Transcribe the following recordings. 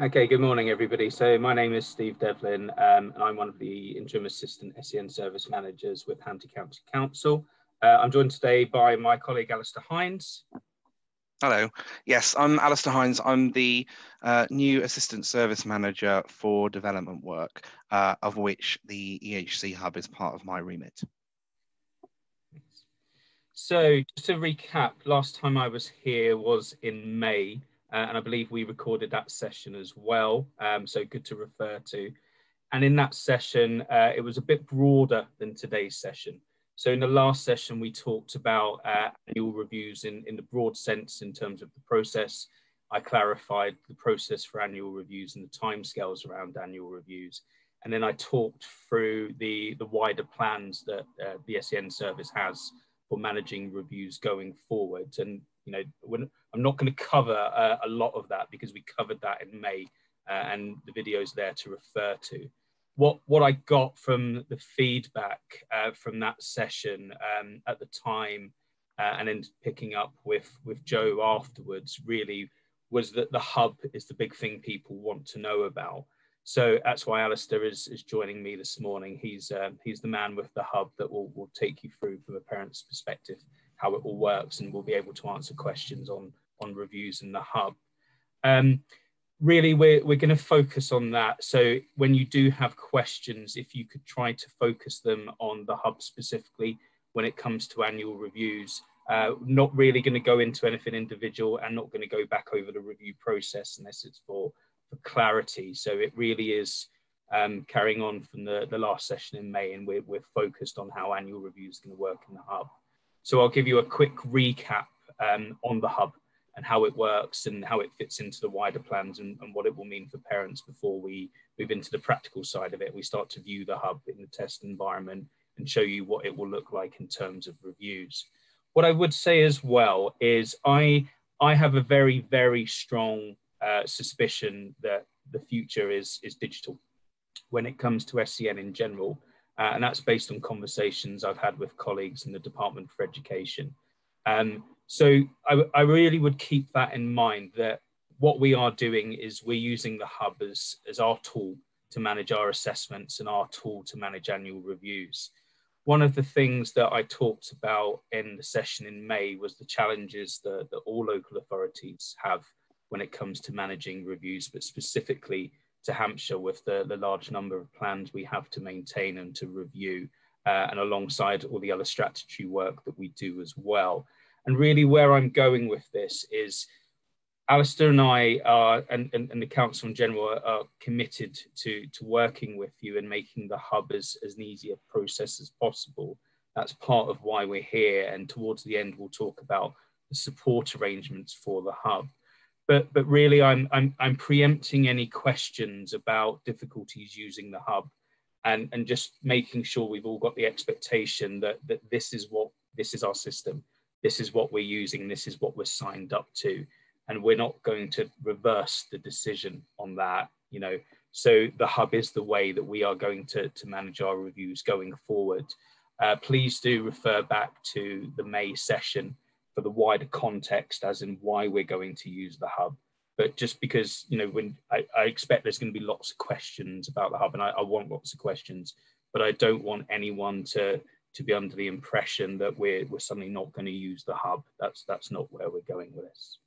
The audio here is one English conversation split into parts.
Okay, good morning, everybody. So my name is Steve Devlin, um, and I'm one of the interim assistant SEN service managers with Hampshire County Council. Uh, I'm joined today by my colleague Alistair Hines. Hello. Yes, I'm Alistair Hines. I'm the uh, new assistant service manager for development work, uh, of which the EHC Hub is part of my remit. So just to recap, last time I was here was in May uh, and I believe we recorded that session as well. Um, so good to refer to. And in that session, uh, it was a bit broader than today's session. So in the last session, we talked about uh, annual reviews in, in the broad sense in terms of the process. I clarified the process for annual reviews and the timescales around annual reviews. And then I talked through the, the wider plans that uh, the SEN service has for managing reviews going forward. And you know, when, I'm not going to cover uh, a lot of that because we covered that in May uh, and the video's there to refer to. What, what I got from the feedback uh, from that session um, at the time uh, and then picking up with, with Joe afterwards really was that the hub is the big thing people want to know about. So that's why Alistair is, is joining me this morning. He's, um, he's the man with the hub that will, will take you through from a parent's perspective how it all works and we'll be able to answer questions on, on reviews in the hub. Um, really, we're, we're going to focus on that. So when you do have questions, if you could try to focus them on the hub specifically when it comes to annual reviews, uh, not really going to go into anything individual and not going to go back over the review process unless it's for, for clarity. So it really is um, carrying on from the, the last session in May and we're, we're focused on how annual reviews are going to work in the hub. So I'll give you a quick recap um, on the hub and how it works and how it fits into the wider plans and, and, what it will mean for parents before we move into the practical side of it. We start to view the hub in the test environment and show you what it will look like in terms of reviews. What I would say as well is I, I have a very, very strong uh, suspicion that the future is, is digital when it comes to SEN in general. Uh, and that's based on conversations I've had with colleagues in the Department for Education. Um, so I, I, really would keep that in mind that what we are doing is we're using the hub as, as our tool to manage our assessments and our tool to manage annual reviews. One of the things that I talked about in the session in May was the challenges that, that all local authorities have when it comes to managing reviews, but specifically to Hampshire with the, the large number of plans we have to maintain and to review, uh, and alongside all the other strategy work that we do as well. And really, where I'm going with this is Alistair and I are, and, and, and, the Council in general are, committed to, to working with you and making the hub as, as an easier process as possible. That's part of why we're here. And towards the end, we'll talk about the support arrangements for the hub but but really I'm, I'm I'm preempting any questions about difficulties using the hub and and just making sure we've all got the expectation that that this is what this is our system this is what we're using this is what we're signed up to. And we're not going to reverse the decision on that you know. So the hub is the way that we are going to to manage our reviews going forward. Uh, please do refer back to the may session for the wider context as in why we're going to use the hub. But just because you know when I, I expect there's going to be lots of questions about the hub and I, I, want lots of questions but I don't want anyone to to be under the impression that we're, we're suddenly not going to use the hub that's that's not where we're going with this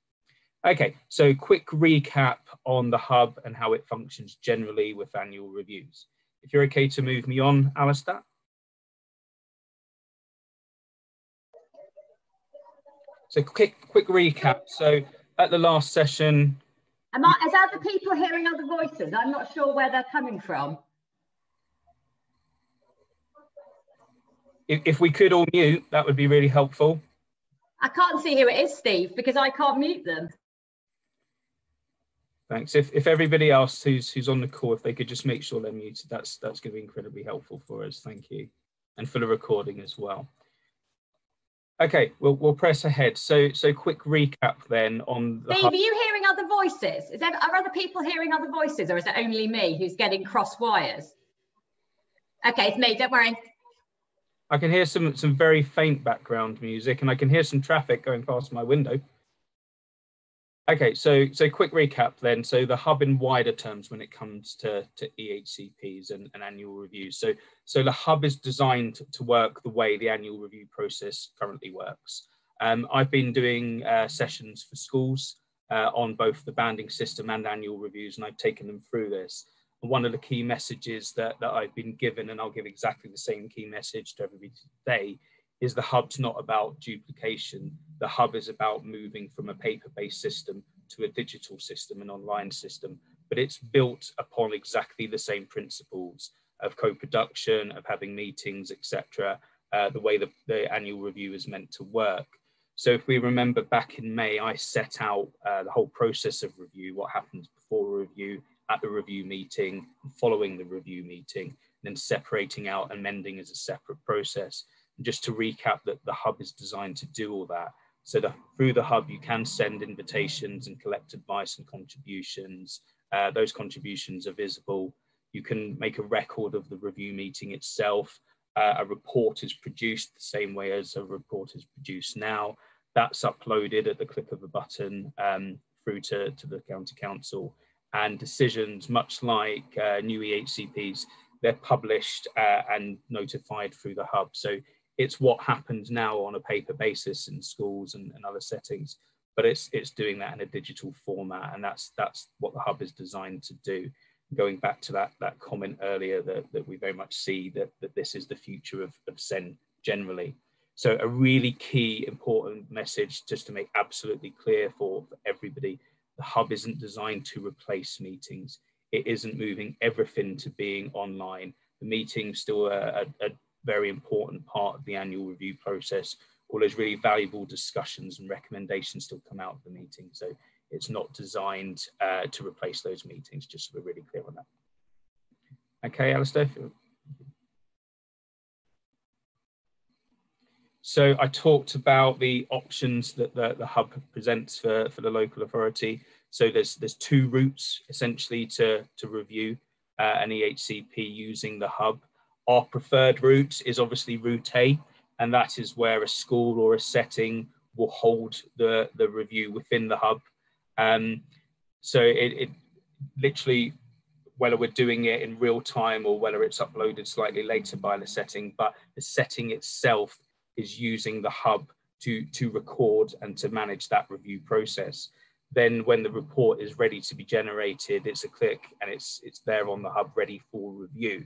okay so quick recap on the hub and how it functions generally with annual reviews if you're okay to move me on Alistair So quick, quick recap. So at the last session. Am I, is other people hearing other voices? I'm not sure where they're coming from. If, if we could all mute, that would be really helpful. I can't see who it is, Steve, because I can't mute them. Thanks. If, if everybody else who's who's on the call, if they could just make sure they're muted, that's that's going to be incredibly helpful for us. Thank you, and for the recording as well. Okay, we'll, we'll press ahead. So, so quick recap then on the. Steve, are you hearing other voices? Is there, are other people hearing other voices, or is it only me who's getting cross wires? Okay, it's me. Don't worry. I can hear some some very faint background music, and I can hear some traffic going past my window. Okay, so so quick recap then. So the hub in wider terms when it comes to, to EHCPs and, and annual reviews. So so the hub is designed to work the way the annual review process currently works. Um, I've been doing uh, sessions for schools uh, on both the banding system and annual reviews, and I've taken them through this. One of the key messages that, that I've been given, and I'll give exactly the same key message to everybody today, is the hub's not about duplication. The hub is about moving from a paper-based system to a digital system, an online system, but it's built upon exactly the same principles of co-production, of having meetings, etc. Uh, the way the, the annual review is meant to work. So if we remember back in May, I set out uh, the whole process of review, what happens before review, at the review meeting, following the review meeting, and then separating out amending as a separate process. And just to recap that the hub is designed to do all that. So the, through the hub, you can send invitations and collect advice and contributions. Uh, those contributions are visible. You can make a record of the review meeting itself. Uh, a report is produced the same way as a report is produced now. That's uploaded at the click of a button um, through to, to the county council. And decisions, much like uh, new EHCPs, they're published uh, and notified through the hub. So it's what happens now on a paper basis in schools and, and other settings, but it's it's doing that in a digital format, and that's that's what the hub is designed to do. Going back to that that comment earlier that, that we very much see that, that this is the future of, of generally. So a really key important message just to make absolutely clear for, for everybody, the hub isn't designed to replace meetings. It isn't moving everything to being online. The meeting's still a, a, a very important part of the annual review process. All those really valuable discussions and recommendations still come out of the meeting. So it's not designed uh, to replace those meetings, just so we're really clear on that. Okay, Alistair. So I talked about the options that the, the hub presents for, for the local authority. So there's there's two routes essentially to, to review uh, an EHCP using the hub. Our preferred route is obviously route A, and that is where a school or a setting will hold the, the review within the hub. Um, so it, it literally, whether we're doing it in real time or whether it's uploaded slightly later by the setting, but the setting itself is using the hub to, to record and to manage that review process. Then when the report is ready to be generated, it's a click and it's, it's there on the hub ready for review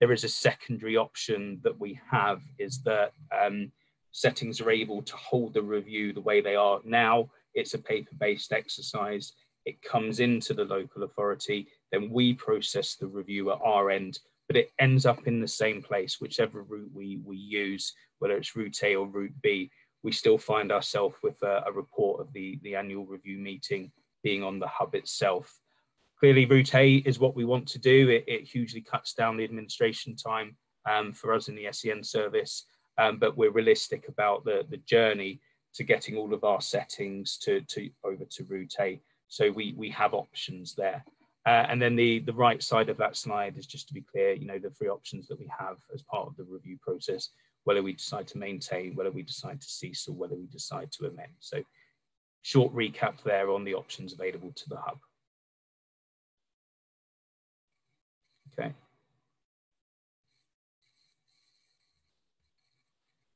there is a secondary option that we have is that um, settings are able to hold the review the way they are now. It's a paper-based exercise. It comes into the local authority, then we process the review at our end, but it ends up in the same place, whichever route we, we use, whether it's route A or route B, we still find ourselves with a, a report of the, the annual review meeting being on the hub itself. Clearly, Route A is what we want to do. It, it hugely cuts down the administration time um, for us in the SEN service, um, but we're realistic about the, the journey to getting all of our settings to, to over to Route A. So we, we have options there. Uh, and then the, the right side of that slide is just to be clear, you know, the three options that we have as part of the review process, whether we decide to maintain, whether we decide to cease, or whether we decide to amend. So short recap there on the options available to the hub. Okay.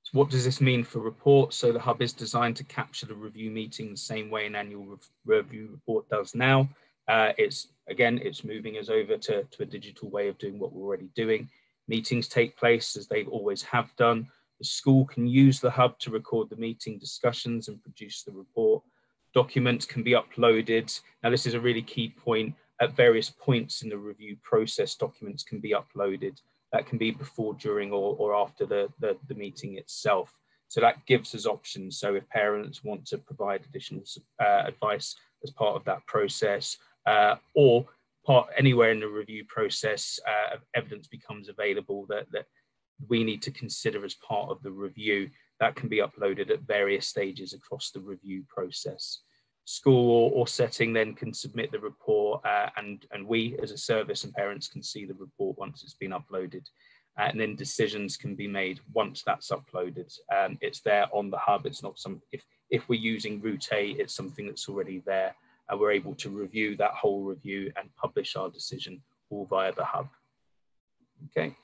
So what does this mean for reports? So the hub is designed to capture the review meeting the same way an annual re review report does now. Uh, it's again, it's moving us over to, to a digital way of doing what we're already doing. Meetings take place as they always have done. The school can use the hub to record the meeting discussions and produce the report. Documents can be uploaded. Now, this is a really key point at various points in the review process, documents can be uploaded. That can be before, during, or, or after the, the, the meeting itself. So that gives us options. So if parents want to provide additional uh, advice as part of that process, uh, or part anywhere in the review process, uh, evidence becomes available that, that we need to consider as part of the review, that can be uploaded at various stages across the review process school or, or, setting then can submit the report uh, and, and we as a service and parents can see the report once it's been uploaded. Uh, and then decisions can be made once that's uploaded. Um, it's there on the hub. It's not some, if, If we're using Route A, it's something that's already there and we're able to review that whole review and publish our decision all via the hub. Okay.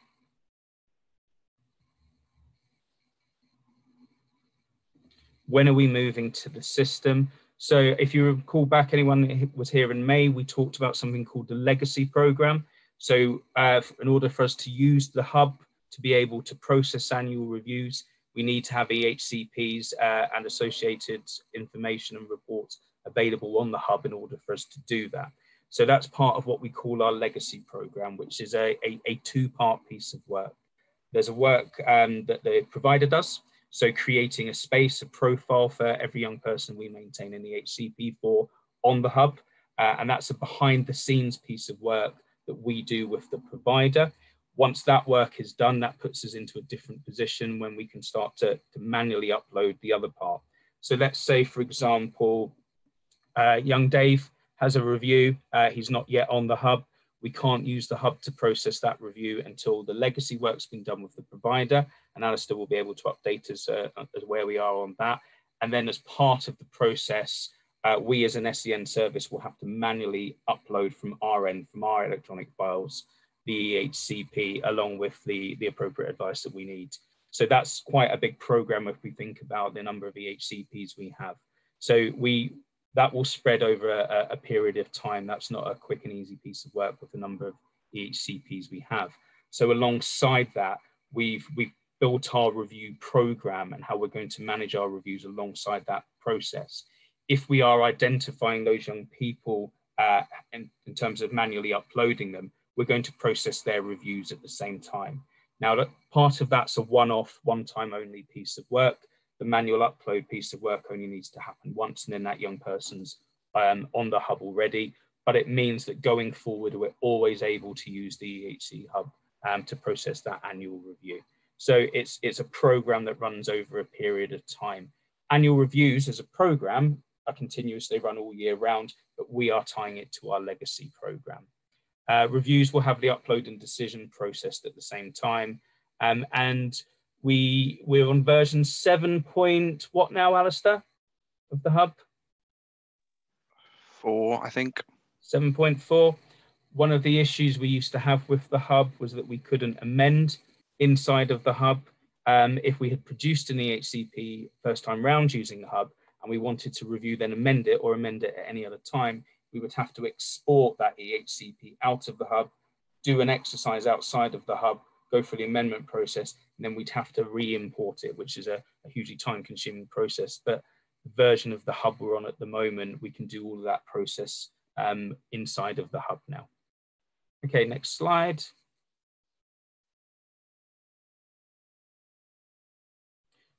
When are we moving to the system? So if you recall back, anyone that was here in May, we talked about something called the legacy program. So uh, in order for us to use the hub to be able to process annual reviews, we need to have EHCPs uh, and associated information and reports available on the hub in order for us to do that. So that's part of what we call our legacy program, which is a, a, a two-part piece of work. There's a work um, that the provider does, so creating a space, a profile for every young person we maintain in the HCP for on the hub. Uh, and that's a behind the scenes piece of work that we do with the provider. Once that work is done, that puts us into a different position when we can start to, to manually upload the other part. So let's say, for example, uh, young Dave has a review. Uh, he's not yet on the hub. We can't use the hub to process that review until the legacy work's been done with the provider. And Alistair will be able to update us uh, as where we are on that. And then as part of the process, uh, we as an SEN service will have to manually upload from our end, from our electronic files, the EHCP along with the, the appropriate advice that we need. So that's quite a big program if we think about the number of EHCPs we have. So we that will spread over a, a, period of time. That's not a quick and easy piece of work with the number of EHCPs we have. So alongside that, we've we've built our review program and how we're going to manage our reviews alongside that process. If we are identifying those young people uh, in, in terms of manually uploading them, we're going to process their reviews at the same time. Now, part of that's a one-off, one-time only piece of work. The manual upload piece of work only needs to happen once, and then that young person's um, on the hub already. But it means that going forward, we're always able to use the EHC hub um, to process that annual review. So it's, it's a program that runs over a period of time. Annual reviews as a program are continuously run all year round, but we are tying it to our legacy program. Uh, reviews will have the upload and decision processed at the same time. Um, and we, we're on version 7 point, what now, Alistair, of the hub? Four, I think. 7.4. One of the issues we used to have with the hub was that we couldn't amend inside of the hub. Um, if we had produced an EHCP first time round using the hub and we wanted to review then amend it or amend it at any other time, we would have to export that EHCP out of the hub, do an exercise outside of the hub, go through the amendment process, and then we'd have to re-import it, which is a, a hugely time-consuming process. But the version of the hub we're on at the moment, we can do all of that process um, inside of the hub now. Okay, next slide.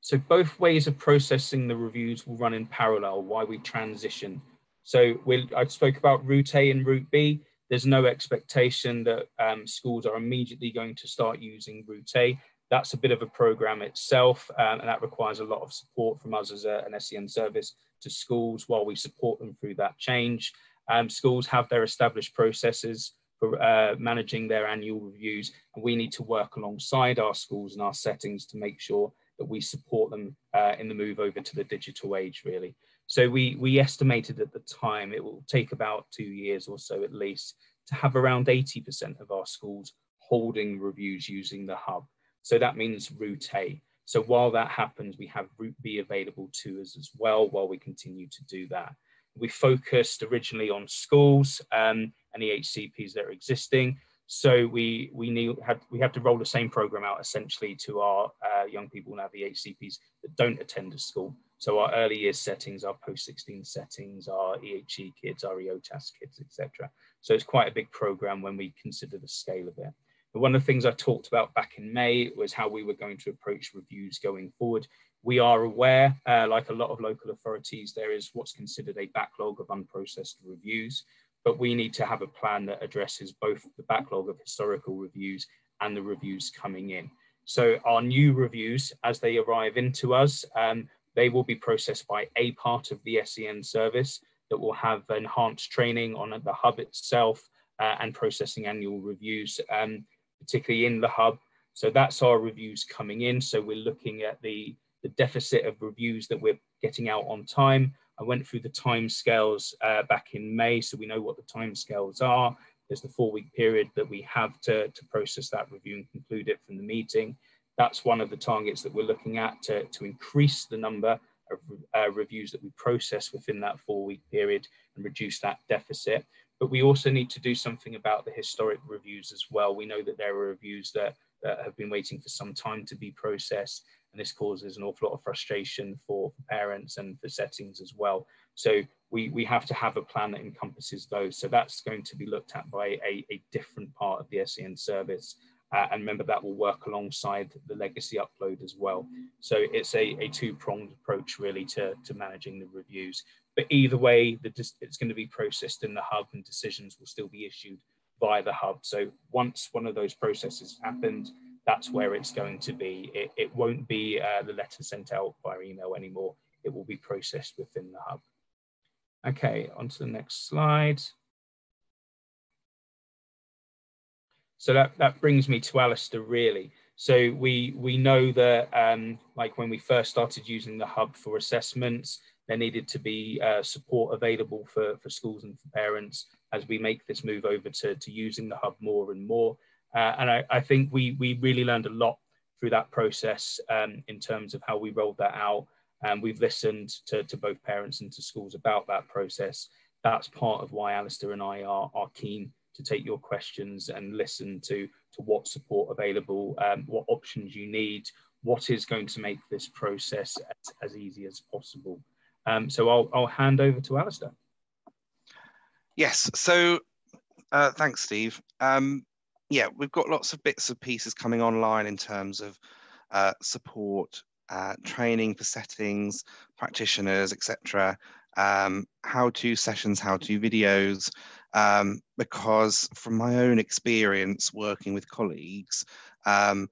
So both ways of processing the reviews will run in parallel while we transition. So we'll, I spoke about route A and route B. There's no expectation that um, schools are immediately going to start using route A. That's a bit of a program itself, um, and that requires a lot of support from us as a, an SEN service to schools while we support them through that change. Um, schools have their established processes for uh, managing their annual reviews, and we need to work alongside our schools and our settings to make sure that we support them uh, in the move over to the digital age, really. So we, we estimated at the time it will take about two years or so at least to have around 80% of our schools holding reviews using the hub. So that means route A. So while that happens, we have route B available to us as well while we continue to do that. We focused originally on schools um, and the HCPs that are existing. So we we need have we have to roll the same program out essentially to our uh, young people now the HCPs that don't attend a school. So our early years settings, our post 16 settings, our EHE kids, our EOTAS kids, etc. So it's quite a big program when we consider the scale of it. But one of the things I talked about back in May was how we were going to approach reviews going forward. We are aware, uh, like a lot of local authorities, there is what's considered a backlog of unprocessed reviews but we need to have a plan that addresses both the backlog of historical reviews and the reviews coming in. So our new reviews, as they arrive into us, um, they will be processed by a part of the SEN service that will have enhanced training on the hub itself uh, and processing annual reviews, um, particularly in the hub. So that's our reviews coming in. So we're looking at the, the deficit of reviews that we're getting out on time. I went through the timescales uh, back in May, so we know what the timescales are. There's the four week period that we have to, to process that review and conclude it from the meeting. That's one of the targets that we're looking at to, to increase the number of uh, reviews that we process within that four week period and reduce that deficit. But we also need to do something about the historic reviews as well. We know that there are reviews that, that have been waiting for some time to be processed and this causes an awful lot of frustration for, parents and for settings as well. So we, we have to have a plan that encompasses those. So that's going to be looked at by a, a different part of the SEN service. Uh, and remember that will work alongside the legacy upload as well. So it's a, a two-pronged approach really to, to managing the reviews. But either way, the, it's going to be processed in the hub and decisions will still be issued by the hub. So once one of those processes happened, that's where it's going to be. It, it won't be uh, the letter sent out by email anymore. It will be processed within the hub. Okay, on to the next slide. So that, that brings me to Alistair really. So we, we know that um, like when we first started using the hub for assessments, there needed to be uh, support available for, for schools and for parents as we make this move over to, to using the hub more and more. Uh, and I, I, think we, we really learned a lot through that process um, in terms of how we rolled that out. And we've listened to, to both parents and to schools about that process. That's part of why Alistair and I are, are keen to take your questions and listen to, to what support available, um, what options you need, what is going to make this process as, as easy as possible. Um, so I'll, I'll hand over to Alistair. Yes, so uh, thanks, Steve. Um, yeah, we've got lots of bits and pieces coming online in terms of uh, support, uh, training for settings, practitioners, etc. Um, how to sessions, how to videos, um, because from my own experience working with colleagues, um,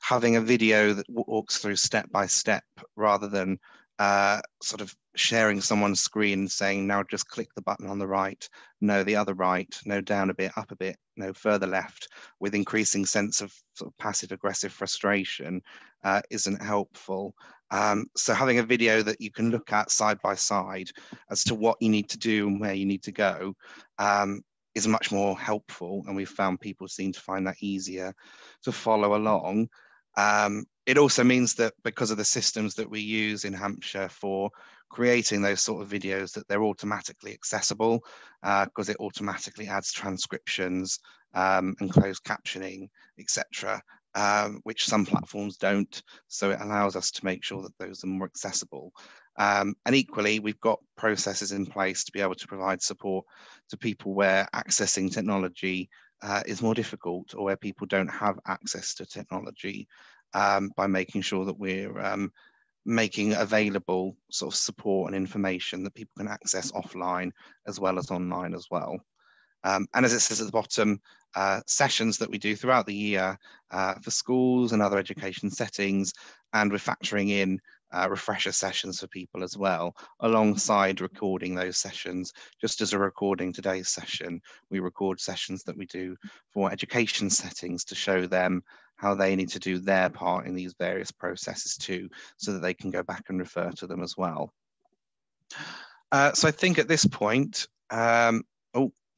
having a video that walks through step by step rather than uh, sort of sharing someone's screen saying now just click the button on the right no the other right no down a bit up a bit no further left with increasing sense of, sort of passive aggressive frustration uh, isn't helpful um, so having a video that you can look at side by side as to what you need to do and where you need to go um, is much more helpful and we've found people seem to find that easier to follow along um, it also means that because of the systems that we use in Hampshire for creating those sort of videos that they're automatically accessible because uh, it automatically adds transcriptions um, and closed captioning, etc., um, which some platforms don't. So it allows us to make sure that those are more accessible. Um, and equally, we've got processes in place to be able to provide support to people where accessing technology uh, is more difficult or where people don't have access to technology um, by making sure that we're um, making available sort of support and information that people can access offline as well as online as well. Um, and as it says at the bottom, uh, sessions that we do throughout the year uh, for schools and other education settings, and we're factoring in uh, refresher sessions for people as well, alongside recording those sessions. Just as a recording today's session, we record sessions that we do for education settings to show them how they need to do their part in these various processes too, so that they can go back and refer to them as well. Uh, so I think at this point, um,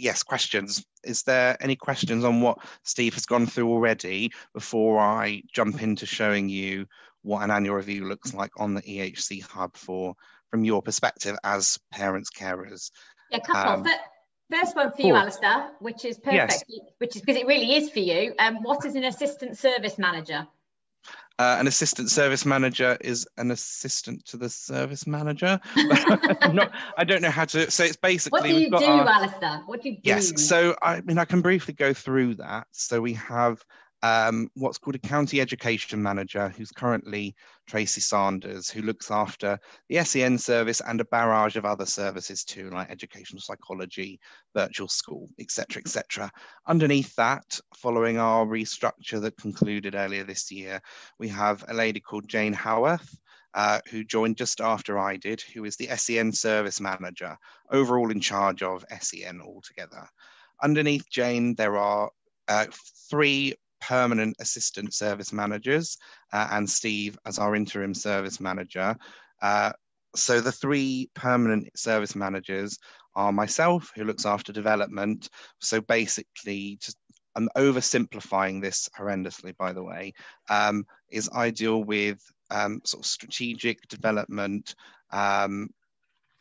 yes, questions. Is there any questions on what Steve has gone through already before I jump into showing you what an annual review looks like on the EHC Hub for from your perspective as parents, carers? Yeah, couple. Um, First one for you, Alistair, which is perfect, yes. which is because it really is for you. Um, what is an assistant service manager? Uh, an assistant service manager is an assistant to the service manager. not, I don't know how to. So it's basically. What do you do, our, Alistair? What do you do? Yes. So I mean, I can briefly go through that. So we have um, what's called a county education manager, who's currently Tracy Sanders, who looks after the SEN service and a barrage of other services too, like educational psychology, virtual school, etc., etc. Underneath that, following our restructure that concluded earlier this year, we have a lady called Jane Howarth, uh, who joined just after I did, who is the SEN service manager, overall in charge of SEN altogether. Underneath Jane, there are uh, three permanent assistant service managers uh, and Steve as our interim service manager. Uh, so the three permanent service managers are myself, who looks after development. So basically, just I'm oversimplifying this horrendously, by the way, um, is I deal with um, sort of strategic development, um,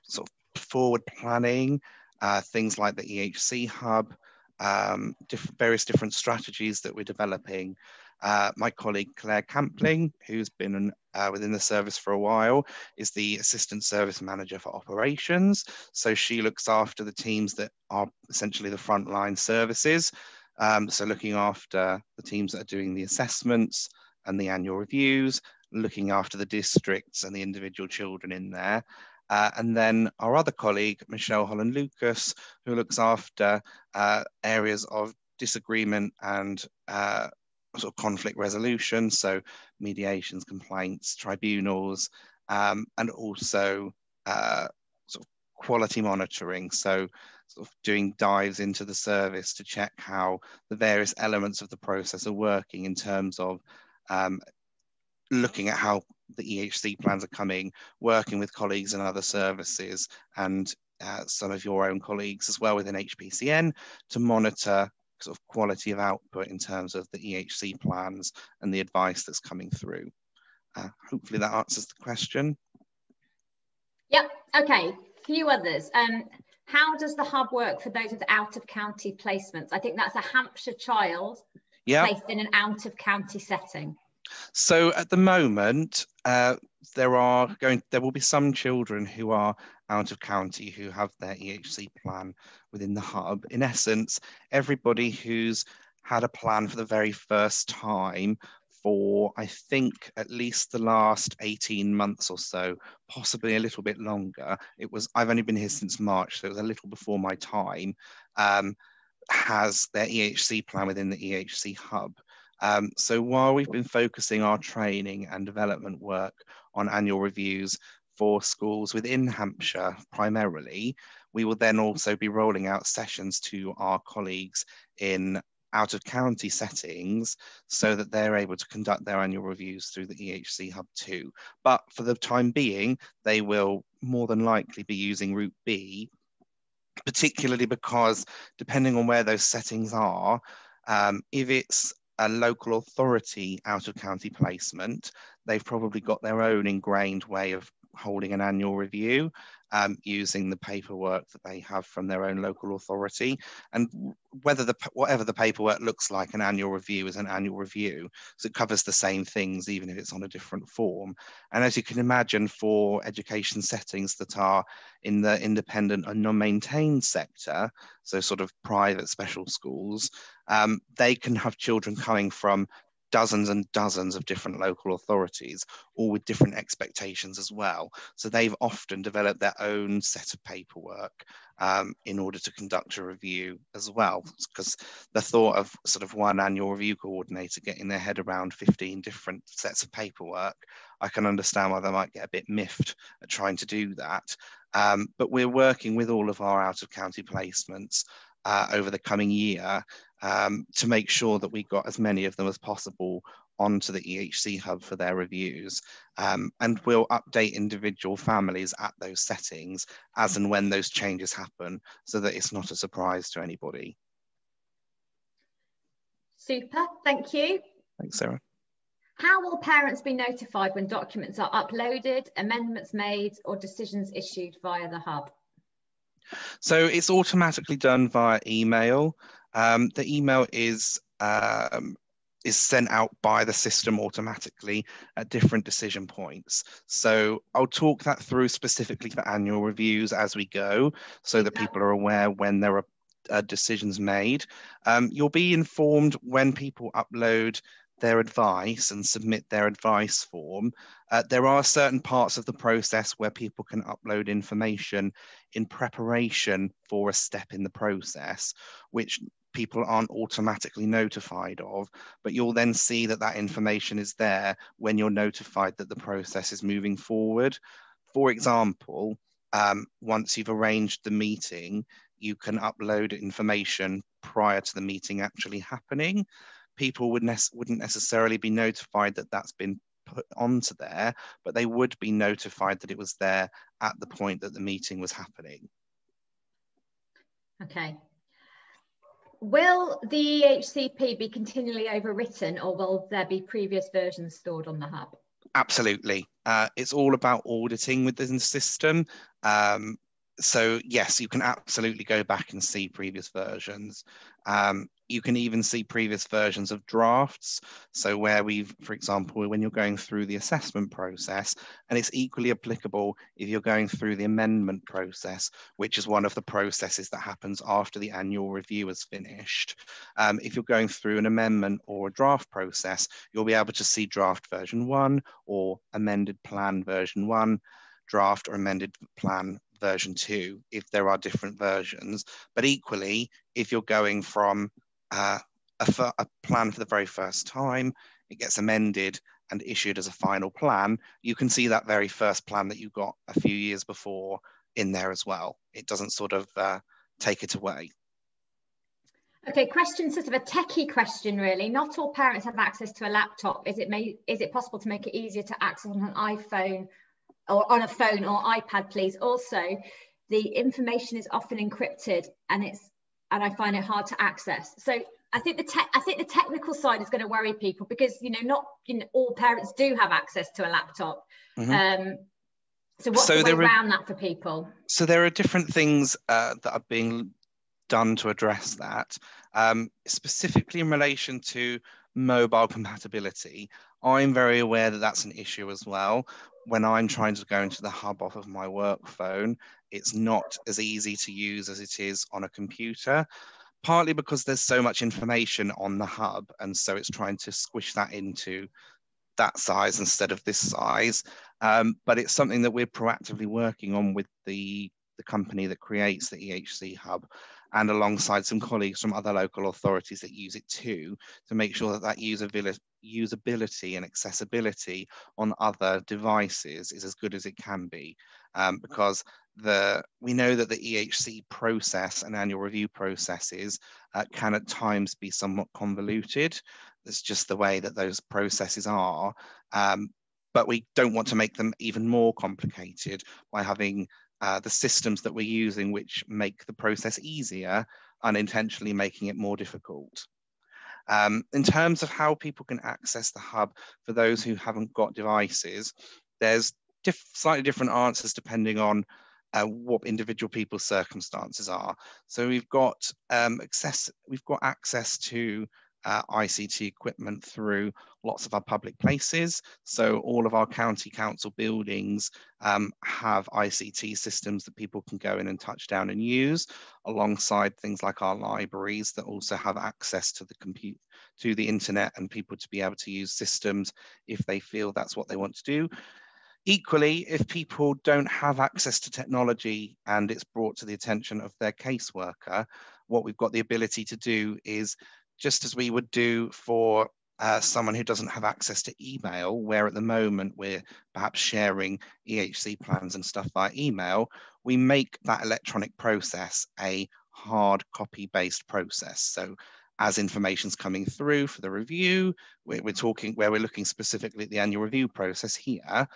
sort of forward planning, uh, things like the EHC hub, um, diff various different strategies that we're developing. Uh, my colleague Claire Campling, who's been uh, within the service for a while, is the Assistant Service Manager for Operations. So she looks after the teams that are essentially the frontline services. Um, so looking after the teams that are doing the assessments and the annual reviews, looking after the districts and the individual children in there. Uh, and then our other colleague, Michelle Holland Lucas, who looks after uh, areas of disagreement and uh, sort of conflict resolution, so mediations, complaints, tribunals, um, and also uh, sort of quality monitoring. So sort of doing dives into the service to check how the various elements of the process are working in terms of um, looking at how the EHC plans are coming, working with colleagues in other services and uh, some of your own colleagues as well within HPCN to monitor sort of quality of output in terms of the EHC plans and the advice that's coming through. Uh, hopefully that answers the question. Yep, okay, few others. Um, how does the hub work for those with out of county placements? I think that's a Hampshire child yep. placed in an out of county setting. So at the moment, uh, there are going there will be some children who are out of county who have their EHC plan within the hub. In essence, everybody who's had a plan for the very first time for I think at least the last 18 months or so, possibly a little bit longer. It was I've only been here since March, so it was a little before my time. Um, has their EHC plan within the EHC hub. Um, so while we've been focusing our training and development work on annual reviews for schools within Hampshire primarily, we will then also be rolling out sessions to our colleagues in out of county settings so that they're able to conduct their annual reviews through the EHC Hub too. But for the time being, they will more than likely be using Route B, particularly because depending on where those settings are, um, if it's a local authority out of county placement, they've probably got their own ingrained way of holding an annual review um, using the paperwork that they have from their own local authority. And whether the whatever the paperwork looks like, an annual review is an annual review. So it covers the same things, even if it's on a different form. And as you can imagine, for education settings that are in the independent and non-maintained sector, so sort of private special schools, um, they can have children coming from dozens and dozens of different local authorities, all with different expectations as well. So they've often developed their own set of paperwork um, in order to conduct a review as well. Because the thought of sort of one annual review coordinator getting their head around 15 different sets of paperwork, I can understand why they might get a bit miffed at trying to do that. Um, but we're working with all of our out of county placements uh, over the coming year um, to make sure that we got as many of them as possible onto the EHC hub for their reviews. Um, and we'll update individual families at those settings as and when those changes happen so that it's not a surprise to anybody. Super, thank you. Thanks, Sarah. How will parents be notified when documents are uploaded, amendments made, or decisions issued via the hub? So it's automatically done via email. Um, the email is um, is sent out by the system automatically at different decision points. So I'll talk that through specifically for annual reviews as we go, so that people are aware when there are uh, decisions made. Um, you'll be informed when people upload their advice and submit their advice form. Uh, there are certain parts of the process where people can upload information in preparation for a step in the process, which people aren't automatically notified of, but you'll then see that that information is there when you're notified that the process is moving forward. For example, um, once you've arranged the meeting, you can upload information prior to the meeting actually happening people would ne wouldn't necessarily be notified that that's been put onto there, but they would be notified that it was there at the point that the meeting was happening. Okay. Will the EHCP be continually overwritten or will there be previous versions stored on the hub? Absolutely. Uh, it's all about auditing within the system. Um, so yes, you can absolutely go back and see previous versions. Um, you can even see previous versions of drafts. So where we've, for example, when you're going through the assessment process, and it's equally applicable if you're going through the amendment process, which is one of the processes that happens after the annual review is finished. Um, if you're going through an amendment or a draft process, you'll be able to see draft version one or amended plan version one, draft or amended plan version two if there are different versions. But equally, if you're going from uh, a, a plan for the very first time, it gets amended and issued as a final plan, you can see that very first plan that you got a few years before in there as well. It doesn't sort of uh, take it away. Okay, question, sort of a techie question, really. Not all parents have access to a laptop. Is it may, is it possible to make it easier to access on an iPhone or on a phone or iPad, please? Also, the information is often encrypted and it's and I find it hard to access. So I think the te- I think the technical side is going to worry people because you know not you know, all parents do have access to a laptop. Mm-hmm. Um, so what's so the way around are, that for people? So there are different things uh, that are being done to address that. Um, specifically in relation to mobile compatibility, I'm very aware that that's an issue as well. When I'm trying to go into the hub off of my work phone, it's not as easy to use as it is on a computer, partly because there's so much information on the hub. And so it's trying to squish that into that size instead of this size. Um, but it's something that we're proactively working on with the, the company that creates the EHC hub and alongside some colleagues from other local authorities that use it too, to make sure that that usability, and accessibility on other devices is as good as it can be. Um, because the we know that the EHC process and annual review processes uh, can at times be somewhat convoluted. It's just the way that those processes are. Um, but we don't want to make them even more complicated by having uh, the systems that we're using which make the process easier, unintentionally making it more difficult. Um, in terms of how people can access the hub for those who haven't got devices, there's diff slightly different answers depending on uh, what individual people's circumstances are. So we've got um, access, we've got access to uh, ICT equipment through lots of our public places. So all of our county council buildings um, have ICT systems that people can go in and touch down and use, alongside things like our libraries that also have access to the compute to the internet and people to be able to use systems if they feel that's what they want to do. Equally, if people don't have access to technology and it's brought to the attention of their caseworker, what we've got the ability to do is just as we would do for uh, someone who doesn't have access to email, where at the moment we're perhaps sharing EHC plans and stuff via email, we make that electronic process a hard copy based process. So as information's coming through for the review, we're, we're, talking where we're looking specifically at the annual review process here.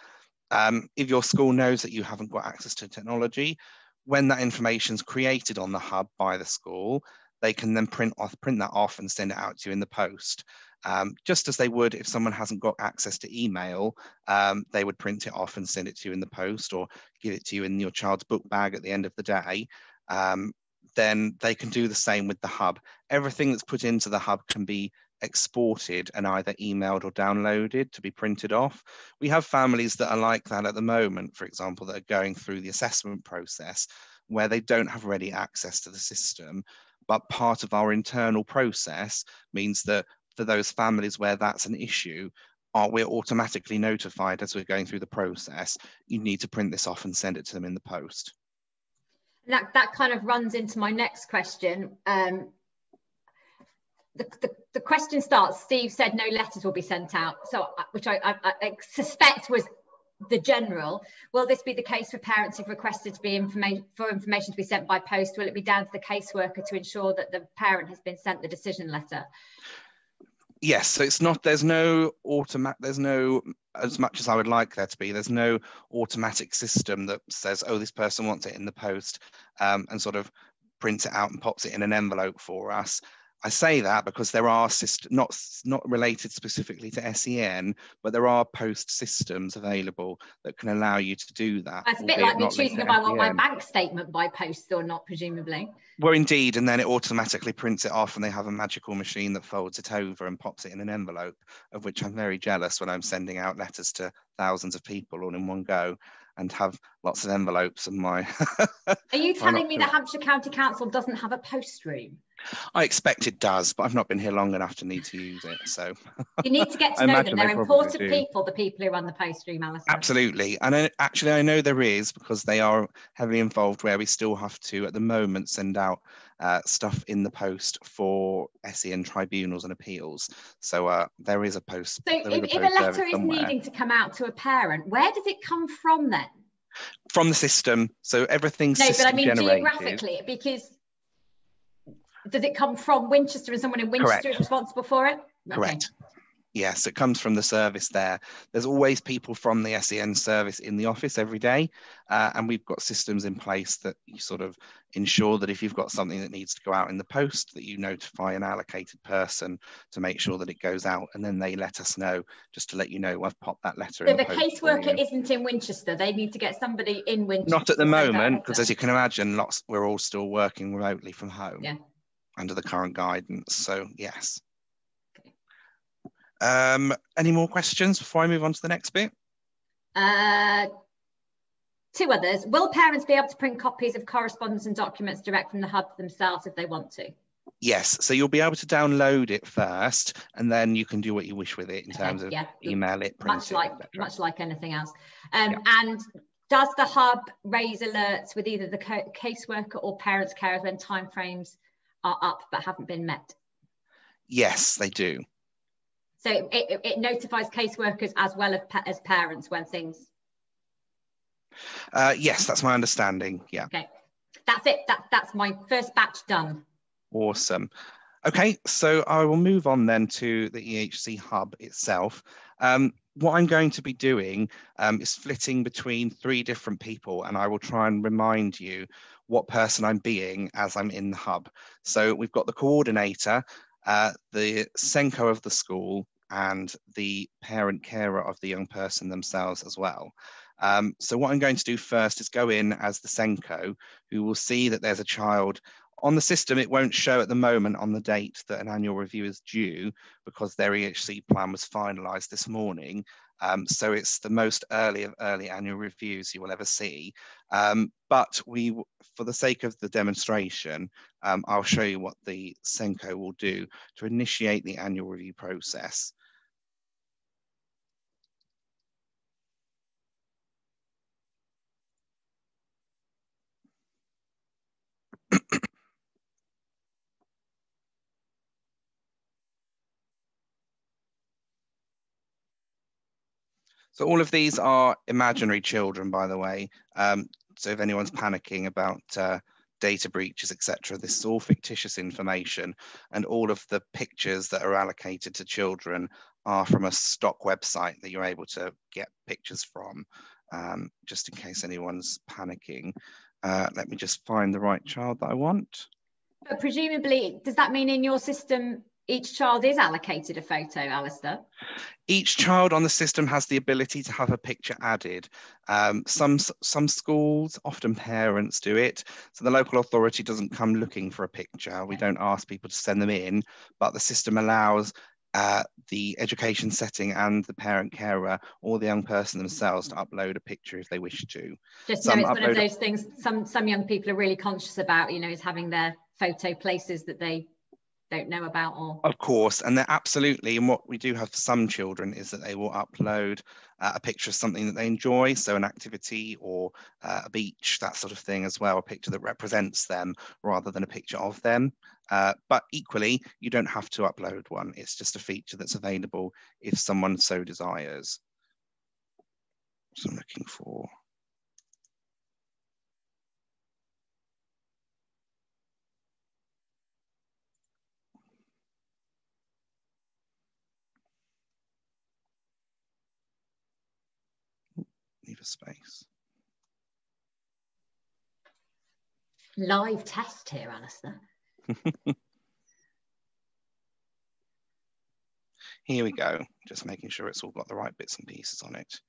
Um, if your school knows that you haven't got access to technology, when that information is created on the hub by the school, they can then print off, print that off and send it out to you in the post. Um, just as they would if someone hasn't got access to email, um, they would print it off and send it to you in the post or give it to you in your child's book bag at the end of the day. Um, then they can do the same with the hub. Everything that's put into the hub can be exported and either emailed or downloaded to be printed off. We have families that are like that at the moment, for example, that are going through the assessment process where they don't have ready access to the system but part of our internal process means that for those families where that's an issue, are we're automatically notified as we're going through the process, you need to print this off and send it to them in the post. That, that kind of runs into my next question. Um, the, the, the, question starts, Steve said no letters will be sent out, so uh, which I, I, I suspect was the general. Will this be the case for parents who've requested to be information for information to be sent by post? Will it be down to the caseworker to ensure that the parent has been sent the decision letter? Yes, so it's not. There's no automatic. There's no as much as I would like there to be. There's no automatic system that says, "Oh, this person wants it in the post," um, and sort of prints it out and pops it in an envelope for us. I say that because there are systems not not related specifically to SEN, but there are post systems available that can allow you to do that. It's a bit like me choosing if I want my bank statement by post or not, presumably. Well, indeed, and then it automatically prints it off, and they have a magical machine that folds it over and pops it in an envelope, of which I'm very jealous when I'm sending out letters to thousands of people all in one go and have lots of envelopes and my. Are you telling me the Hampshire County Council doesn't have a post room? I expect it does, but I've not been here long enough to need to use it. So you need to get to know them. They're important do. people, the people who run the post room. Absolutely, and I, actually, I know there is because they are heavily involved. Where we still have to, at the moment, send out uh, stuff in the post for SEN tribunals and appeals. So uh, there is a post. So if, a, if a letter is somewhere. needing to come out to a parent, where does it come from then? From the system. So everything's no, but I mean generated. geographically, because does it come from Winchester and someone in Winchester Correct. is responsible for it? Correct. Yes, it comes from the service there. There's always people from the SEN service in the office every day. Uh, and we've got systems in place that you sort of ensure that if you've got something that needs to go out in the post, that you notify an allocated person to make sure that it goes out. And then they let us know just to let you know, I've popped that letter so in. the, the caseworker isn't in Winchester. They need to get somebody in Winchester. Not at the moment, because as you can imagine, lots we're all still working remotely from home. Yeah. Under the current guidance. So yes. Um, any more questions before I move on to the next bit? Uh, two others. Will parents be able to print copies of correspondence and documents direct from the hub themselves if they want to? Yes, so you'll be able to download it first, and then you can do what you wish with it in terms of yeah. email it, print much like much like anything else. Um, yeah. And does the hub raise alerts with either the caseworker or parents' carers when timeframes are up but haven't been met? Yes, they do. So it, it notifies caseworkers as well as, as parents when things. Uh, yes, that's my understanding. Yeah. Okay, that's it. That, that's my first batch done. Awesome. Okay, so I will move on then to the EHC hub itself. Um, what I'm going to be doing um, is flitting between three different people, and I will try and remind you what person I'm being as I'm in the hub. So we've got the coordinator, uh, the SENCO of the school, and the parent carer of the young person themselves as well. Um, so what I'm going to do first is go in as the SENCO, who will see that there's a child on the system. It won't show at the moment on the date that an annual review is due because their EHC plan was finalised this morning. Um, so it's the most early of early annual reviews you will ever see. Um, but we, for the sake of the demonstration, um, I'll show you what the SENCO will do to initiate the annual review process. So all of these are imaginary children, by the way. Um, so if anyone's panicking about uh, data breaches, etc., this is all fictitious information, and all of the pictures that are allocated to children are from a stock website that you're able to get pictures from, um, just in case anyone's panicking. Uh, let me just find the right child that I want. But presumably, does that mean in your system each child is allocated a photo, Alistair? Each child on the system has the ability to have a picture added. Um, some some schools, often parents do it. So the local authority doesn't come looking for a picture. We don't ask people to send them in, but the system allows uh, the education setting and the parent carer or the young person themselves to upload a picture if they wish to. Just know it's one of those things some some young people are really conscious about, you know, is having their photo places that they don't know about or of course and they're absolutely and what we do have for some children is that they will upload uh, a picture of something that they enjoy so an activity or uh, a beach that sort of thing as well a picture that represents them rather than a picture of them. Uh, but equally you don't have to upload one. It's just a feature that's available if someone so desires. So i'm looking for space. Live test here, Alistair. Here we go, just making sure it's all got the right bits and pieces on it.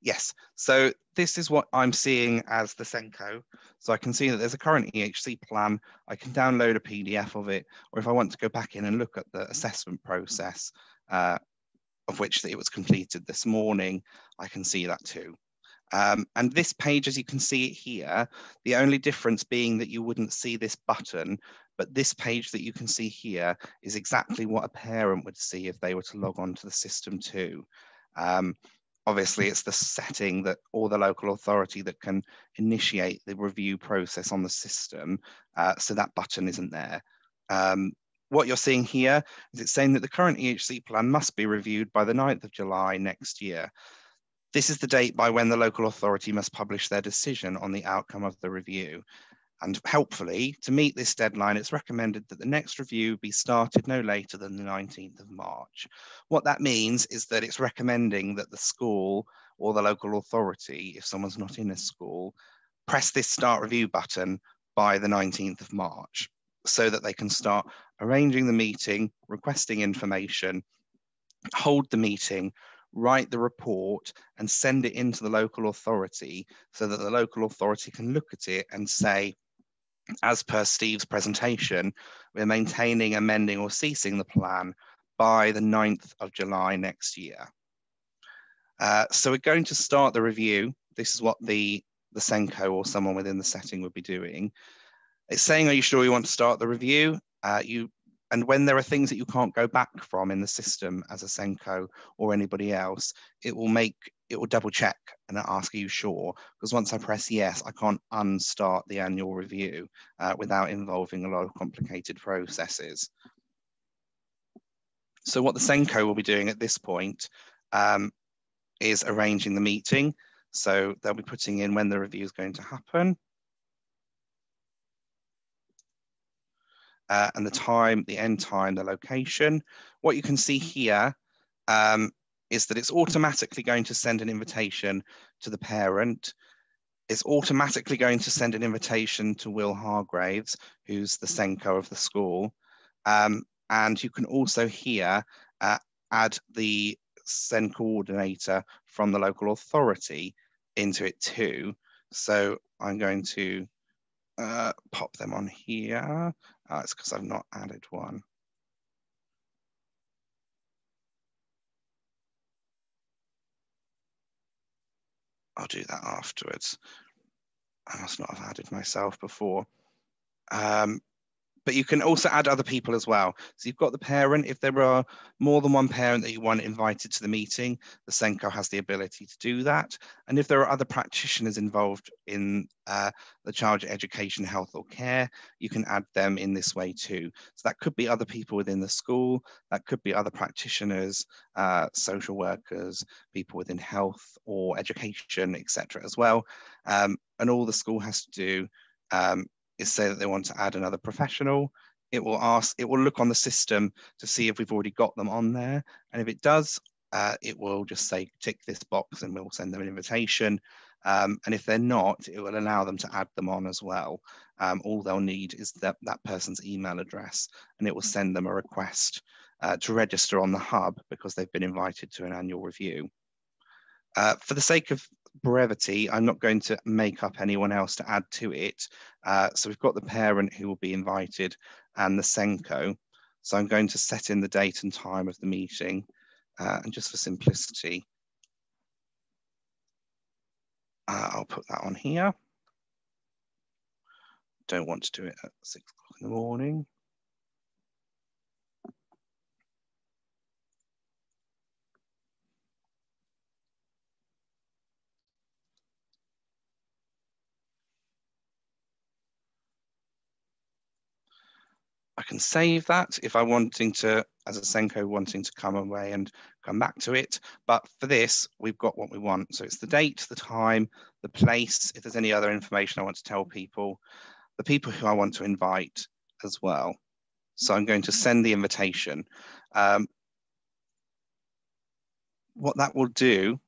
Yes, so this is what I'm seeing as the SENCO. So I can see that there's a current EHC plan. I can download a PDF of it, or if I want to go back in and look at the assessment process, uh, of which it was completed this morning, I can see that too. Um, and this page, as you can see it here, the only difference being that you wouldn't see this button, but this page that you can see here is exactly what a parent would see if they were to log on to the system too. Um, obviously, it's the setting that or the local authority that can initiate the review process on the system, uh, so that button isn't there. Um, what you're seeing here is it's saying that the current EHC plan must be reviewed by the 9th of July next year. This is the date by when the local authority must publish their decision on the outcome of the review. And helpfully, to meet this deadline, it's recommended that the next review be started no later than the 19th of March. What that means is that it's recommending that the school or the local authority, if someone's not in a school, press this start review button by the 19th of March so that they can start arranging the meeting, requesting information, hold the meeting, write the report and send it into the local authority so that the local authority can look at it and say, as per Steve's presentation, we're maintaining, amending or ceasing the plan by the 9th of July next year. Uh, so we're going to start the review. This is what the, the SENCO or someone within the setting would be doing. It's saying, are you sure you want to start the review? Uh, you and when there are things that you can't go back from in the system as a SENCO or anybody else, it will make it will double check and ask, are you sure? Because once I press yes, I can't unstart the annual review uh, without involving a lot of complicated processes. So what the SENCO will be doing at this point um, is arranging the meeting. So they'll be putting in when the review is going to happen. Uh, and the time, the end time, the location. What you can see here um, is that it's automatically going to send an invitation to the parent. It's automatically going to send an invitation to Will Hargraves, who's the SENCO of the school. Um, and you can also here uh, add the SEND coordinator from the local authority into it too. So I'm going to uh, pop them on here. Uh, it's because I've not added one. I'll do that afterwards. I must not have added myself before. Um, but you can also add other people as well. So you've got the parent. If there are more than one parent that you want invited to the meeting, the SENCO has the ability to do that. And if there are other practitioners involved in uh, the child education, health or care, you can add them in this way too. So that could be other people within the school, that could be other practitioners, uh, social workers, people within health or education, etc. as well. Um, and all the school has to do um, is say that they want to add another professional. It will ask, it will look on the system to see if we've already got them on there. And if it does, uh, it will just say tick this box and we'll send them an invitation. Um, and if they're not, it will allow them to add them on as well. Um, all they'll need is that, that person's email address and it will send them a request uh, to register on the hub because they've been invited to an annual review. Uh, for the sake of brevity, I'm not going to make up anyone else to add to it. Uh, so we've got the parent who will be invited and the SENCO. So I'm going to set in the date and time of the meeting. Uh, and just for simplicity, uh, I'll put that on here. Don't want to do it at six o'clock in the morning. I can save that if I'm wanting to, as a SENCO, wanting to come away and come back to it. But for this, we've got what we want. So it's the date, the time, the place, if there's any other information I want to tell people, the people who I want to invite as well. So I'm going to send the invitation. Um, what that will do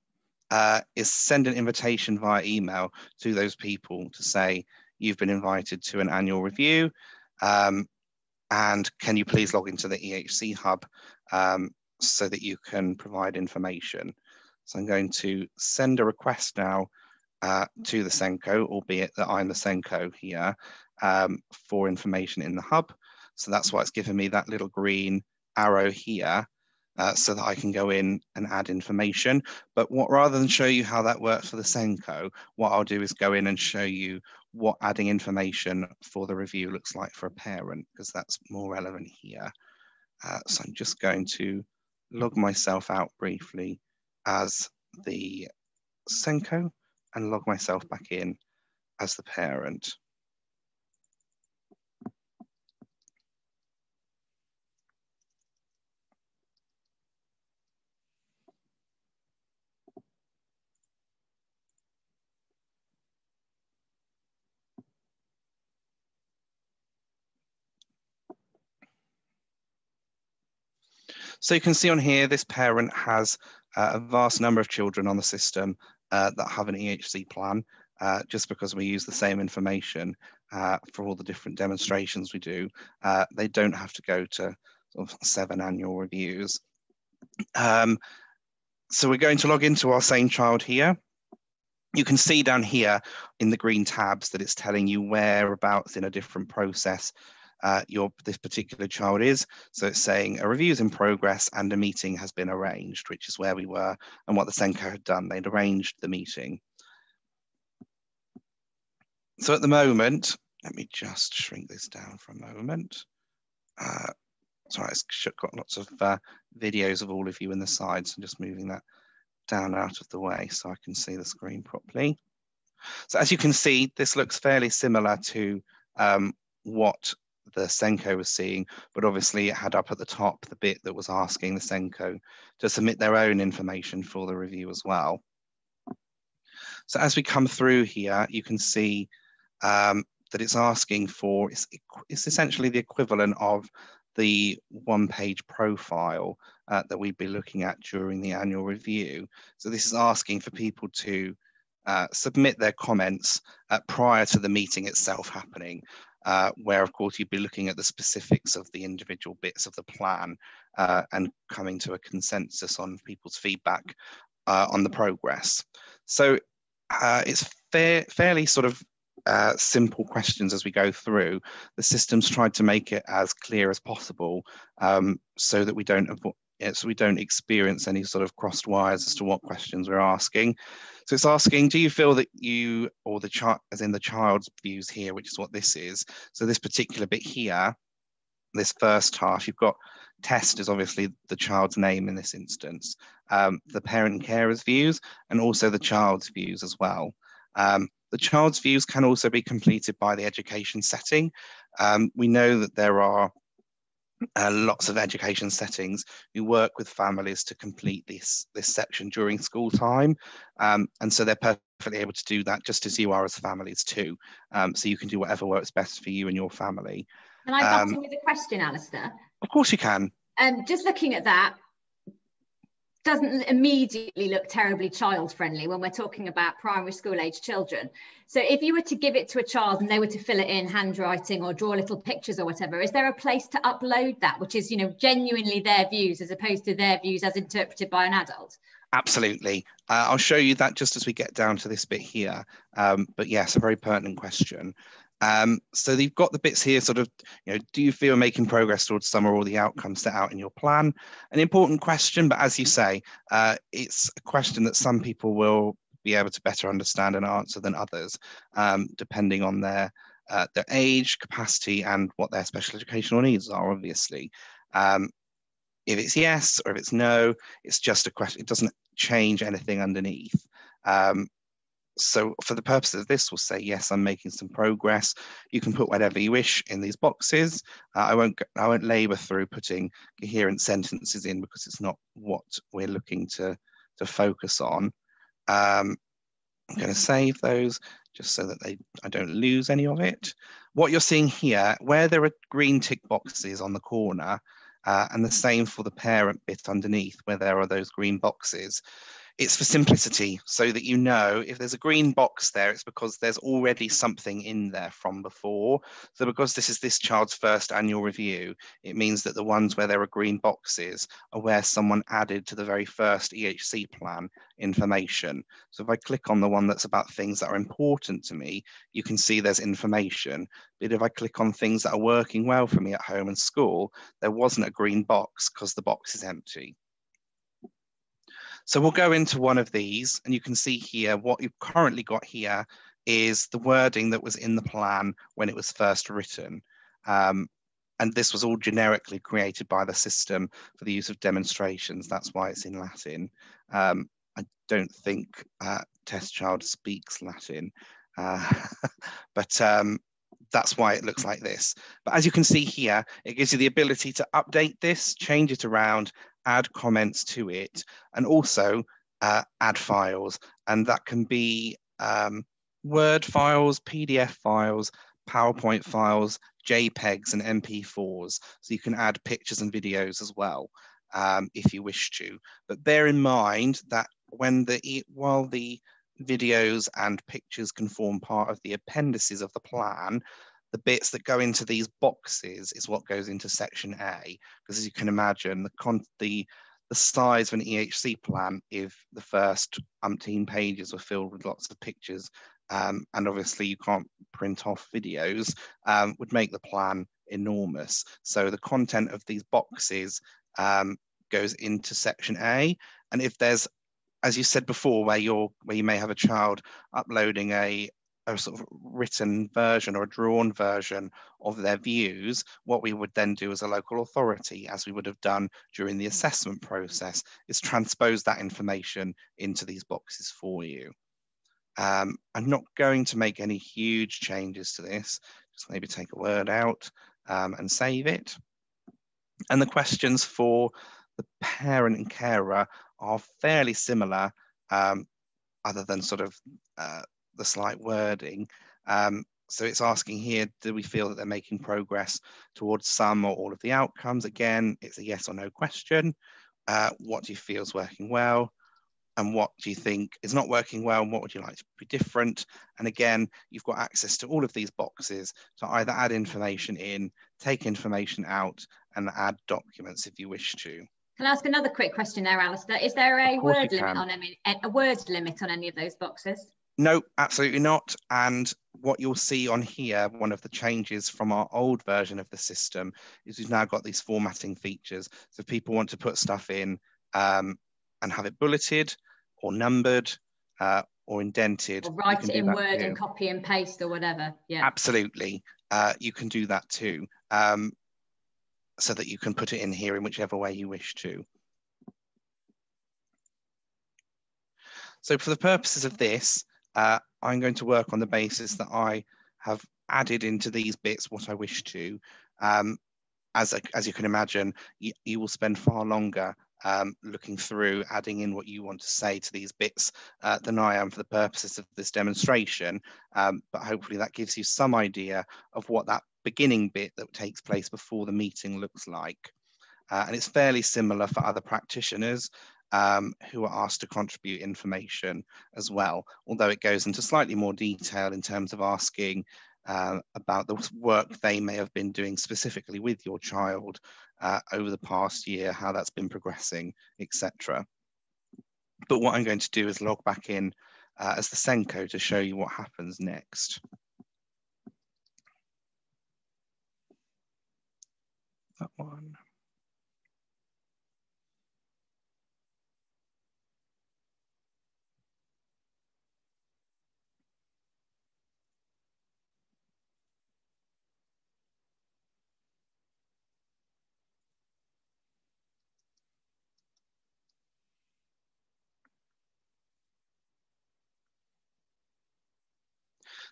uh, is send an invitation via email to those people to say, you've been invited to an annual review. Um, and can you please log into the EHC hub um, so that you can provide information. So I'm going to send a request now uh, to the SENCO, albeit that I'm the SENCO here, um, for information in the hub. So that's why it's given me that little green arrow here uh, so that I can go in and add information. But what rather than show you how that works for the SENCO, what I'll do is go in and show you what adding information for the review looks like for a parent, because that's more relevant here. Uh, so I'm just going to log myself out briefly as the SENCO and log myself back in as the parent. So you can see on here, this parent has uh, a vast number of children on the system uh, that have an EHC plan, uh, just because we use the same information uh, for all the different demonstrations we do. Uh, they don't have to go to sort of seven annual reviews. Um, so we're going to log into our same child here. You can see down here in the green tabs that it's telling you whereabouts in a different process uh, your this particular child is. So it's saying a review is in progress and a meeting has been arranged, which is where we were and what the SENCO had done. They'd arranged the meeting. So at the moment, let me just shrink this down for a moment. Uh, sorry, I've got lots of uh, videos of all of you in the sides. I'm just moving that down out of the way so I can see the screen properly. So as you can see, this looks fairly similar to um, what the SENCO was seeing, but obviously it had up at the top the bit that was asking the SENCO to submit their own information for the review as well. So as we come through here, you can see um, that it's asking for, it's, it's essentially the equivalent of the one-page profile uh, that we'd be looking at during the annual review. So this is asking for people to uh, submit their comments uh, prior to the meeting itself happening uh, where of course you'd be looking at the specifics of the individual bits of the plan uh, and coming to a consensus on people's feedback uh, on the progress. So uh, it's fair, fairly sort of uh, simple questions as we go through. The system's tried to make it as clear as possible um, so that we don't so we don't experience any sort of crossed wires as to what questions we're asking. So it's asking, do you feel that you, or the child, as in the child's views here, which is what this is. So this particular bit here, this first half, you've got test is obviously the child's name in this instance, um, the parent and carer's views, and also the child's views as well. Um, the child's views can also be completed by the education setting. Um, we know that there are uh, lots of education settings. Who work with families to complete this this section during school time um, and so they're perfectly able to do that just as you are as families too. Um, so you can do whatever works best for you and your family. Can i butt um, in with a question alistair? of course you can. Um, just looking at that doesn't immediately look terribly child friendly when we're talking about primary school age children. So if you were to give it to a child and they were to fill it in handwriting or draw little pictures or whatever, is there a place to upload that, which is, you know, genuinely their views as opposed to their views as interpreted by an adult? Absolutely. Uh, I'll show you that just as we get down to this bit here. Um, but yes, a very pertinent question. Um, so you've got the bits here, sort of, you know, do you feel making progress towards some or all the outcomes set out in your plan? An important question, but as you say, uh, it's a question that some people will be able to better understand and answer than others, um, depending on their uh, their age, capacity, and what their special educational needs are. Obviously, um, if it's yes or if it's no, it's just a question. It doesn't change anything underneath. Um, so for the purposes of this, we'll say, yes, I'm making some progress. You can put whatever you wish in these boxes. Uh, I won't I won't labor through putting coherent sentences in because it's not what we're looking to, to focus on. Um, I'm going to save those just so that they I don't lose any of it. What you're seeing here, where there are green tick boxes on the corner, uh, and the same for the parent bit underneath where there are those green boxes, it's for simplicity so that you know if there's a green box there, it's because there's already something in there from before. So because this is this child's first annual review, it means that the ones where there are green boxes are where someone added to the very first EHC plan information. So if I click on the one that's about things that are important to me, you can see there's information. But if I click on things that are working well for me at home and school, there wasn't a green box because the box is empty. So we'll go into one of these and you can see here what you've currently got here is the wording that was in the plan when it was first written. Um, and this was all generically created by the system for the use of demonstrations. That's why it's in Latin. Um, I don't think uh, Test Child speaks Latin, uh, but um, that's why it looks like this. But as you can see here, it gives you the ability to update this, change it around, add comments to it, and also uh, add files. And that can be um, Word files, PDF files, PowerPoint files, JPEGs and MP4s. So you can add pictures and videos as well um, if you wish to. But bear in mind that when the while the videos and pictures can form part of the appendices of the plan, the bits that go into these boxes is what goes into section A. Because as you can imagine, the, con the, the size of an EHC plan, if the first umpteen pages were filled with lots of pictures, um, and obviously you can't print off videos, um, would make the plan enormous. So the content of these boxes um, goes into section A. And if there's, as you said before, where you're where you may have a child uploading a a sort of written version or a drawn version of their views, what we would then do as a local authority, as we would have done during the assessment process, is transpose that information into these boxes for you. Um, I'm not going to make any huge changes to this, just maybe take a word out um, and save it. And the questions for the parent and carer are fairly similar, um, other than sort of uh, the slight wording. Um, so it's asking here, do we feel that they're making progress towards some or all of the outcomes? Again, it's a yes or no question. Uh, what do you feel is working well? And what do you think is not working well? And what would you like to be different? And again, you've got access to all of these boxes to either add information in, take information out, and add documents if you wish to. Can I ask another quick question there, Alistair? Is there a word limit on any, a word limit on any of those boxes? No, absolutely not. And what you'll see on here, one of the changes from our old version of the system is we've now got these formatting features. So if people want to put stuff in um, and have it bulleted or numbered uh, or indented. Or write it in Word too. and copy and paste or whatever. Yeah. Absolutely. Uh, you can do that too. Um, so that you can put it in here in whichever way you wish to. So for the purposes of this, uh, I'm going to work on the basis that I have added into these bits what I wish to. Um, as, as you can imagine, you, you will spend far longer um, looking through, adding in what you want to say to these bits uh, than I am for the purposes of this demonstration. Um, but hopefully that gives you some idea of what that beginning bit that takes place before the meeting looks like. Uh, and it's fairly similar for other practitioners um, who are asked to contribute information as well, although it goes into slightly more detail in terms of asking uh, about the work they may have been doing specifically with your child uh, over the past year, how that's been progressing, etc. But what I'm going to do is log back in uh, as the SENCO to show you what happens next. That one.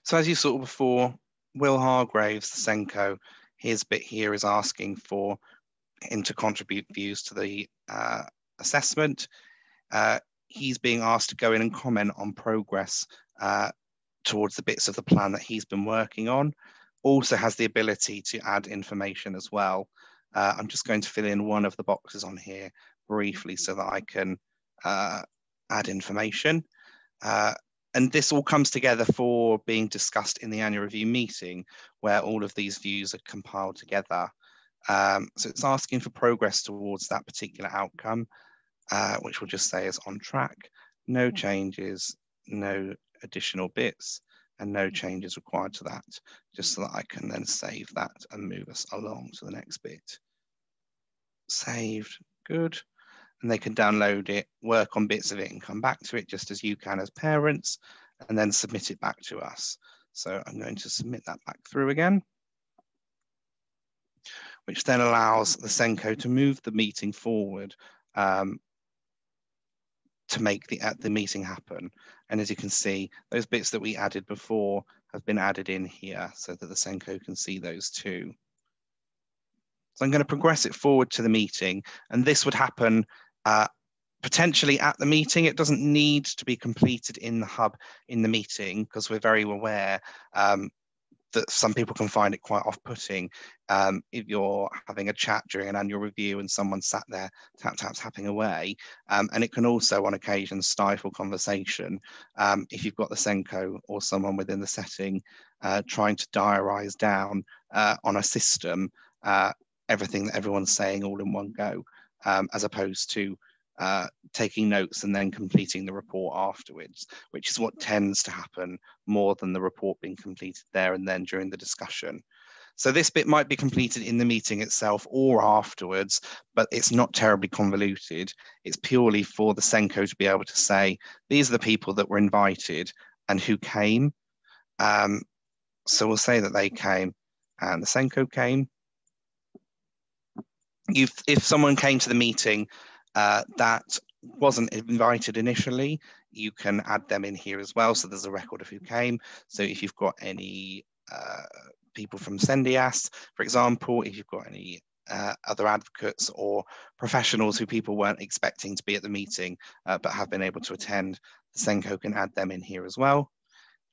So as you saw before, Will Hargraves, the SENCO, his bit here is asking for him to contribute views to the uh, assessment. Uh, he's being asked to go in and comment on progress uh, towards the bits of the plan that he's been working on. Also has the ability to add information as well. Uh, I'm just going to fill in one of the boxes on here briefly so that I can uh, add information. And this all comes together for being discussed in the annual review meeting where all of these views are compiled together. Um, so it's asking for progress towards that particular outcome, uh, which we'll just say is on track, no changes, no additional bits, and no changes required to that, just so that I can then save that and move us along to the next bit. Saved, good. And they can download it, work on bits of it and come back to it just as you can as parents, and then submit it back to us. So I'm going to submit that back through again, which then allows the SENCO to move the meeting forward um, to make the, the meeting happen. And as you can see, those bits that we added before have been added in here so that the SENCO can see those too. So I'm going to progress it forward to the meeting, and this would happen uh, potentially at the meeting. It doesn't need to be completed in the hub in the meeting because we're very aware um, that some people can find it quite off-putting um, if you're having a chat during an annual review and someone sat there tap tap tapping away um, and it can also on occasion stifle conversation um, if you've got the SENCO or someone within the setting uh, trying to diarise down uh, on a system uh, everything that everyone's saying all in one go um, as opposed to uh, taking notes and then completing the report afterwards, which is what tends to happen more than the report being completed there and then during the discussion. So this bit might be completed in the meeting itself or afterwards, but it's not terribly convoluted. It's purely for the SENCO to be able to say, these are the people that were invited and who came. Um, so we'll say that they came and the SENCO came. You've, if someone came to the meeting uh, that wasn't invited initially, you can add them in here as well. So there's a record of who came. So if you've got any uh, people from SENDIASS, for example, if you've got any uh, other advocates or professionals who people weren't expecting to be at the meeting uh, but have been able to attend, the SENCO can add them in here as well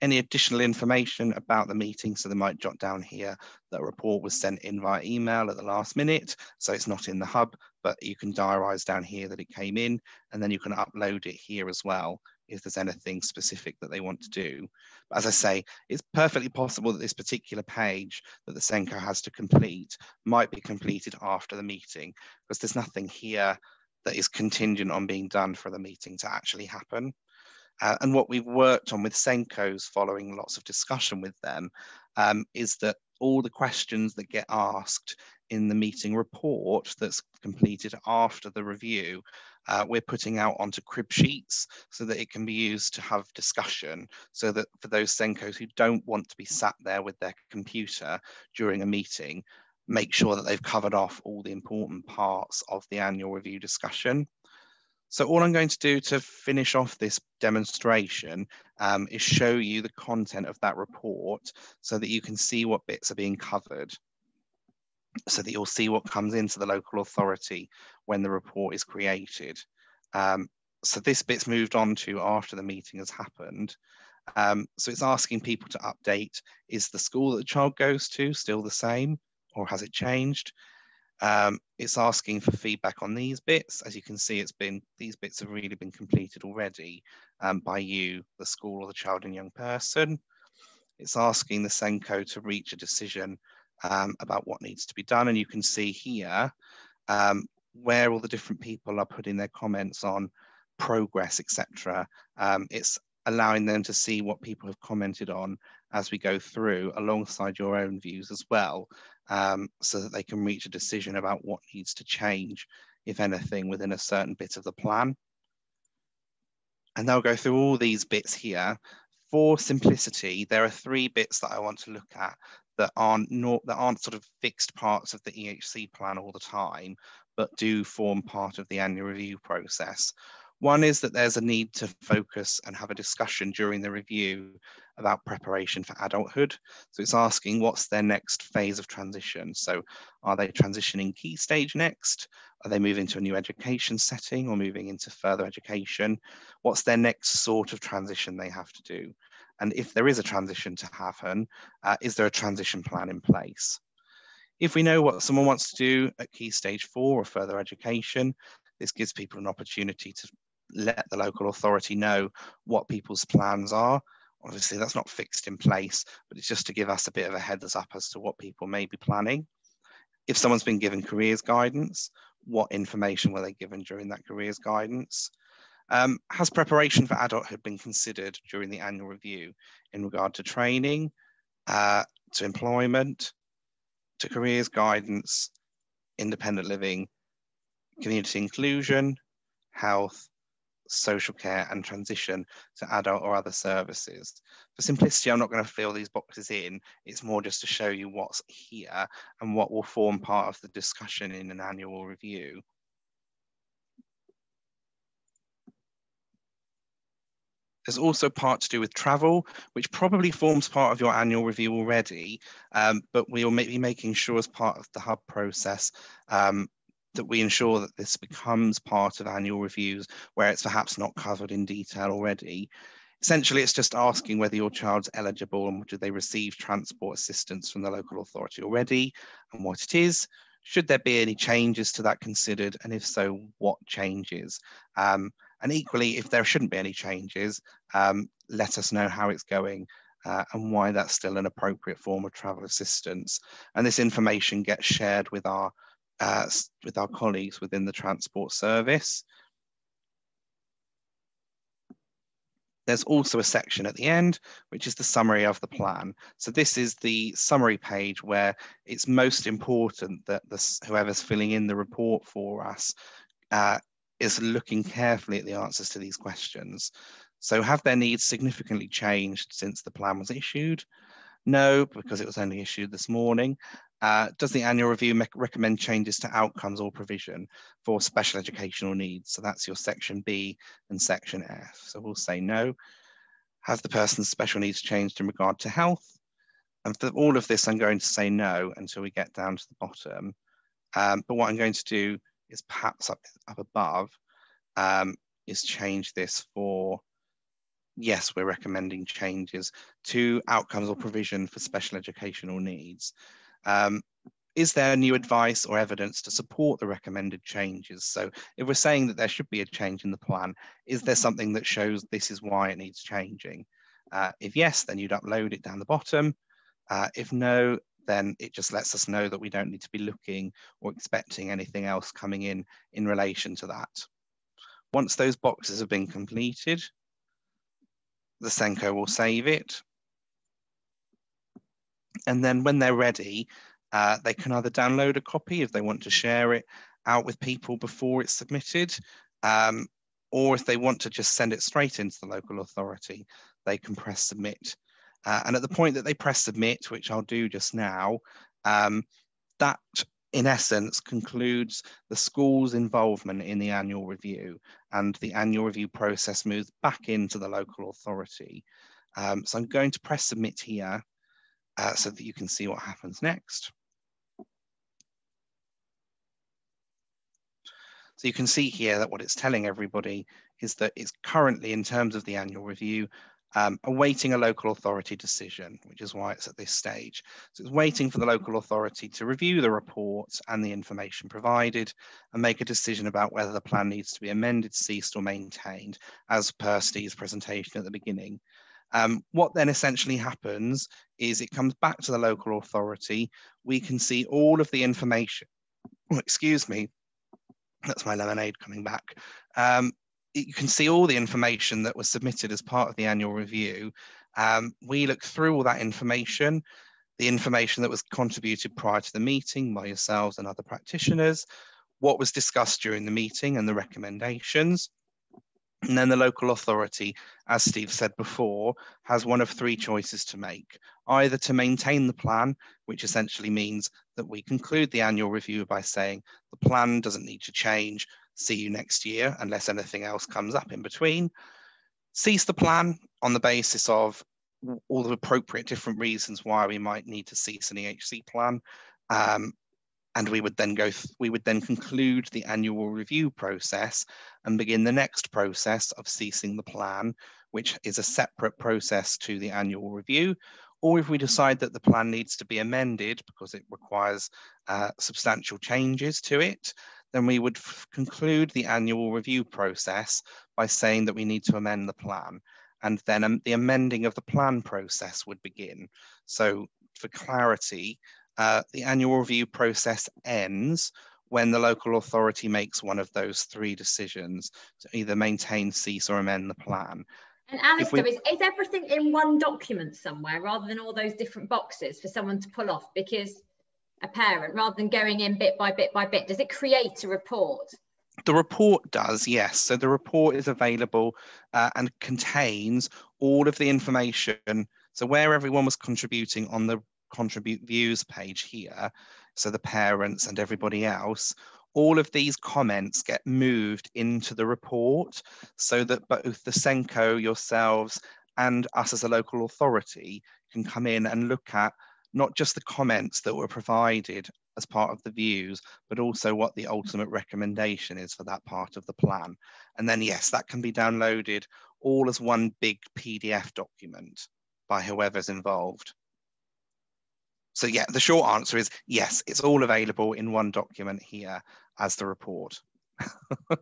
any additional information about the meeting. So they might jot down here that a report was sent in via email at the last minute. So it's not in the hub, but you can diarise down here that it came in and then you can upload it here as well if there's anything specific that they want to do. But as I say, it's perfectly possible that this particular page that the SENCO has to complete might be completed after the meeting because there's nothing here that is contingent on being done for the meeting to actually happen. Uh, and what we've worked on with SENCO's following lots of discussion with them um, is that all the questions that get asked in the meeting report that's completed after the review, uh, we're putting out onto crib sheets so that it can be used to have discussion so that for those SENCOs who don't want to be sat there with their computer during a meeting, make sure that they've covered off all the important parts of the annual review discussion. So all I'm going to do to finish off this demonstration um, is show you the content of that report so that you can see what bits are being covered so that you'll see what comes into the local authority when the report is created. Um, so this bit's moved on to after the meeting has happened. Um, so it's asking people to update, is the school that the child goes to still the same or has it changed? Um, it's asking for feedback on these bits. As you can see, it's been these bits have really been completed already um, by you, the school or the child and young person. It's asking the SENCO to reach a decision um, about what needs to be done. And you can see here um, where all the different people are putting their comments on progress, etc. Um, it's allowing them to see what people have commented on as we go through alongside your own views as well um, so that they can reach a decision about what needs to change, if anything, within a certain bit of the plan. And they'll go through all these bits here. For simplicity, there are three bits that I want to look at that aren't not, that aren't sort of fixed parts of the EHC plan all the time, but do form part of the annual review process. One is that there's a need to focus and have a discussion during the review about preparation for adulthood. So it's asking what's their next phase of transition. So are they transitioning key stage next? Are they moving to a new education setting or moving into further education? What's their next sort of transition they have to do? And if there is a transition to happen, uh, is there a transition plan in place? If we know what someone wants to do at key stage four or further education, this gives people an opportunity to let the local authority know what people's plans are. Obviously, that's not fixed in place, but it's just to give us a bit of a heads up as to what people may be planning. If someone's been given careers guidance, what information were they given during that careers guidance? Um, has preparation for adulthood been considered during the annual review in regard to training, uh, to employment, to careers guidance, independent living, community inclusion, health, social care and transition to adult or other services. For simplicity, I'm not going to fill these boxes in. It's more just to show you what's here and what will form part of the discussion in an annual review. There's also part to do with travel, which probably forms part of your annual review already, um, but we'll be making sure as part of the hub process um, that we ensure that this becomes part of annual reviews where it's perhaps not covered in detail already. Essentially, it's just asking whether your child's eligible and do they receive transport assistance from the local authority already and what it is. Should there be any changes to that considered? And if so, what changes? Um, and equally, if there shouldn't be any changes, um, let us know how it's going uh, and why that's still an appropriate form of travel assistance. And this information gets shared with our uh, with our colleagues within the transport service. There's also a section at the end, which is the summary of the plan. So this is the summary page where it's most important that this, whoever's filling in the report for us uh, is looking carefully at the answers to these questions. So have their needs significantly changed since the plan was issued? No, because it was only issued this morning. Uh, does the annual review recommend changes to outcomes or provision for special educational needs? So that's your section B and section F. So we'll say no. Has the person's special needs changed in regard to health? And for all of this, I'm going to say no until we get down to the bottom. Um, but what I'm going to do is perhaps up, up above um, is change this for, yes, we're recommending changes to outcomes or provision for special educational needs. Um, is there new advice or evidence to support the recommended changes? So if we're saying that there should be a change in the plan, is there something that shows this is why it needs changing? Uh, if yes, then you'd upload it down the bottom. Uh, if no, then it just lets us know that we don't need to be looking or expecting anything else coming in in relation to that. Once those boxes have been completed, the SENCO will save it and then when they're ready, uh, they can either download a copy if they want to share it out with people before it's submitted, um, or if they want to just send it straight into the local authority, they can press submit. Uh, and at the point that they press submit, which I'll do just now, um, that in essence concludes the school's involvement in the annual review and the annual review process moves back into the local authority. Um, so I'm going to press submit here uh, so that you can see what happens next. So you can see here that what it's telling everybody is that it's currently, in terms of the annual review, um, awaiting a local authority decision, which is why it's at this stage. So it's waiting for the local authority to review the report and the information provided and make a decision about whether the plan needs to be amended, ceased or maintained as per Steve's presentation at the beginning. Um, what then essentially happens is it comes back to the local authority. We can see all of the information. Oh, excuse me, that's my lemonade coming back. Um, you can see all the information that was submitted as part of the annual review. Um, we look through all that information, the information that was contributed prior to the meeting by yourselves and other practitioners, what was discussed during the meeting and the recommendations. And then the local authority, as Steve said before, has one of three choices to make either to maintain the plan, which essentially means that we conclude the annual review by saying the plan doesn't need to change, see you next year, unless anything else comes up in between. Cease the plan on the basis of all the appropriate different reasons why we might need to cease an EHC plan. Um, and we would then go we would then conclude the annual review process and begin the next process of ceasing the plan which is a separate process to the annual review or if we decide that the plan needs to be amended because it requires uh, substantial changes to it then we would conclude the annual review process by saying that we need to amend the plan. And then um, the amending of the plan process would begin. So for clarity, uh, the annual review process ends when the local authority makes one of those three decisions to either maintain, cease or amend the plan. And Alistair, we... is, is everything in one document somewhere rather than all those different boxes for someone to pull off? Because a parent, rather than going in bit by bit by bit, does it create a report? The report does, yes. So the report is available uh, and contains all of the information. So where everyone was contributing on the contribute views page here, so the parents and everybody else, all of these comments get moved into the report so that both the SENCO, yourselves, and us as a local authority can come in and look at not just the comments that were provided as part of the views, but also what the ultimate recommendation is for that part of the plan. And then, yes, that can be downloaded all as one big PDF document by whoever's involved. So yeah, the short answer is yes, it's all available in one document here as the report.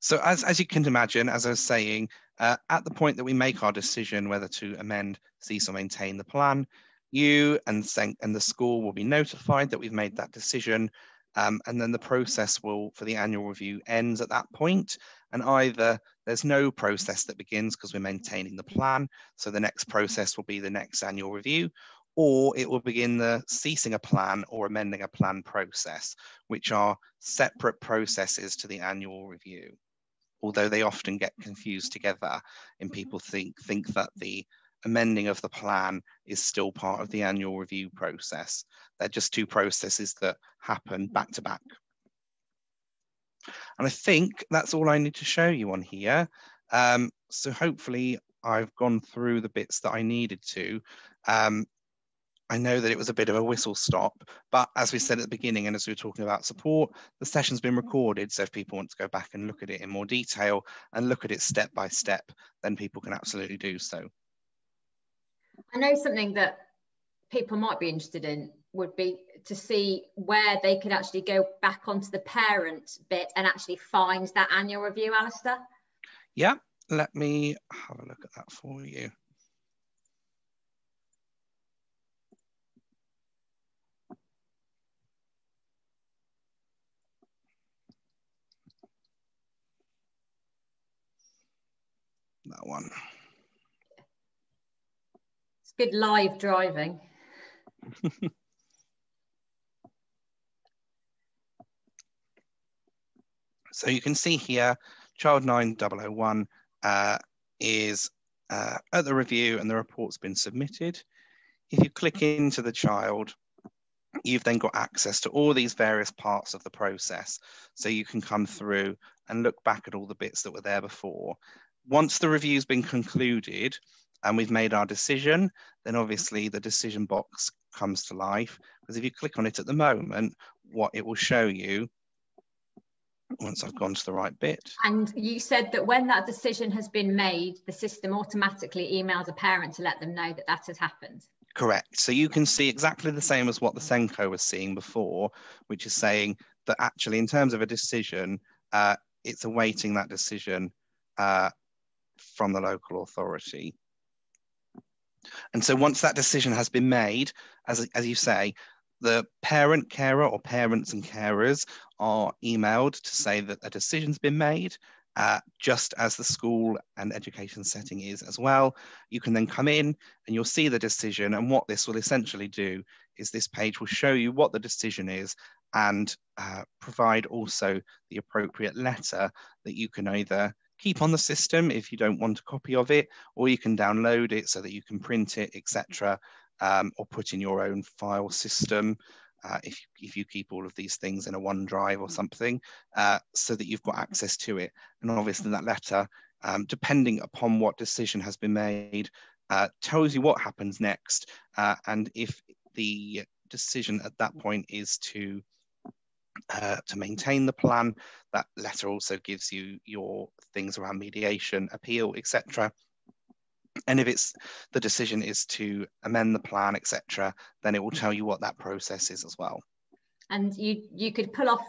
so as, as you can imagine, as I was saying, uh, at the point that we make our decision whether to amend, cease or maintain the plan, you and, and the school will be notified that we've made that decision um, and then the process will for the annual review ends at that point and either there's no process that begins because we're maintaining the plan so the next process will be the next annual review or it will begin the ceasing a plan or amending a plan process which are separate processes to the annual review although they often get confused together and people think think that the amending of the plan is still part of the annual review process. They're just two processes that happen back to back. And I think that's all I need to show you on here. Um, so hopefully I've gone through the bits that I needed to. Um, I know that it was a bit of a whistle stop, but as we said at the beginning, and as we were talking about support, the session's been recorded. So if people want to go back and look at it in more detail and look at it step by step, then people can absolutely do so. I know something that people might be interested in would be to see where they could actually go back onto the parent bit and actually find that annual review, Alistair. Yeah, let me have a look at that for you. That one good live driving. so you can see here, child 9001 uh, is uh, at the review and the report's been submitted. If you click into the child, you've then got access to all these various parts of the process. So you can come through and look back at all the bits that were there before. Once the review's been concluded, and we've made our decision, then obviously the decision box comes to life. Because if you click on it at the moment, what it will show you once I've gone to the right bit. And you said that when that decision has been made, the system automatically emails a parent to let them know that that has happened. Correct. So you can see exactly the same as what the SENCO was seeing before, which is saying that actually in terms of a decision, uh, it's awaiting that decision uh, from the local authority. And so once that decision has been made, as, as you say, the parent carer or parents and carers are emailed to say that a decision's been made, uh, just as the school and education setting is as well. You can then come in and you'll see the decision. And what this will essentially do is this page will show you what the decision is and uh, provide also the appropriate letter that you can either keep on the system if you don't want a copy of it, or you can download it so that you can print it, etc., um, or put in your own file system. Uh, if, if you keep all of these things in a OneDrive or something, uh, so that you've got access to it. And obviously that letter, um, depending upon what decision has been made, uh, tells you what happens next. Uh, and if the decision at that point is to uh, to maintain the plan. That letter also gives you your things around mediation, appeal, etc. And if it's the decision is to amend the plan, etc., then it will tell you what that process is as well. and you you could pull off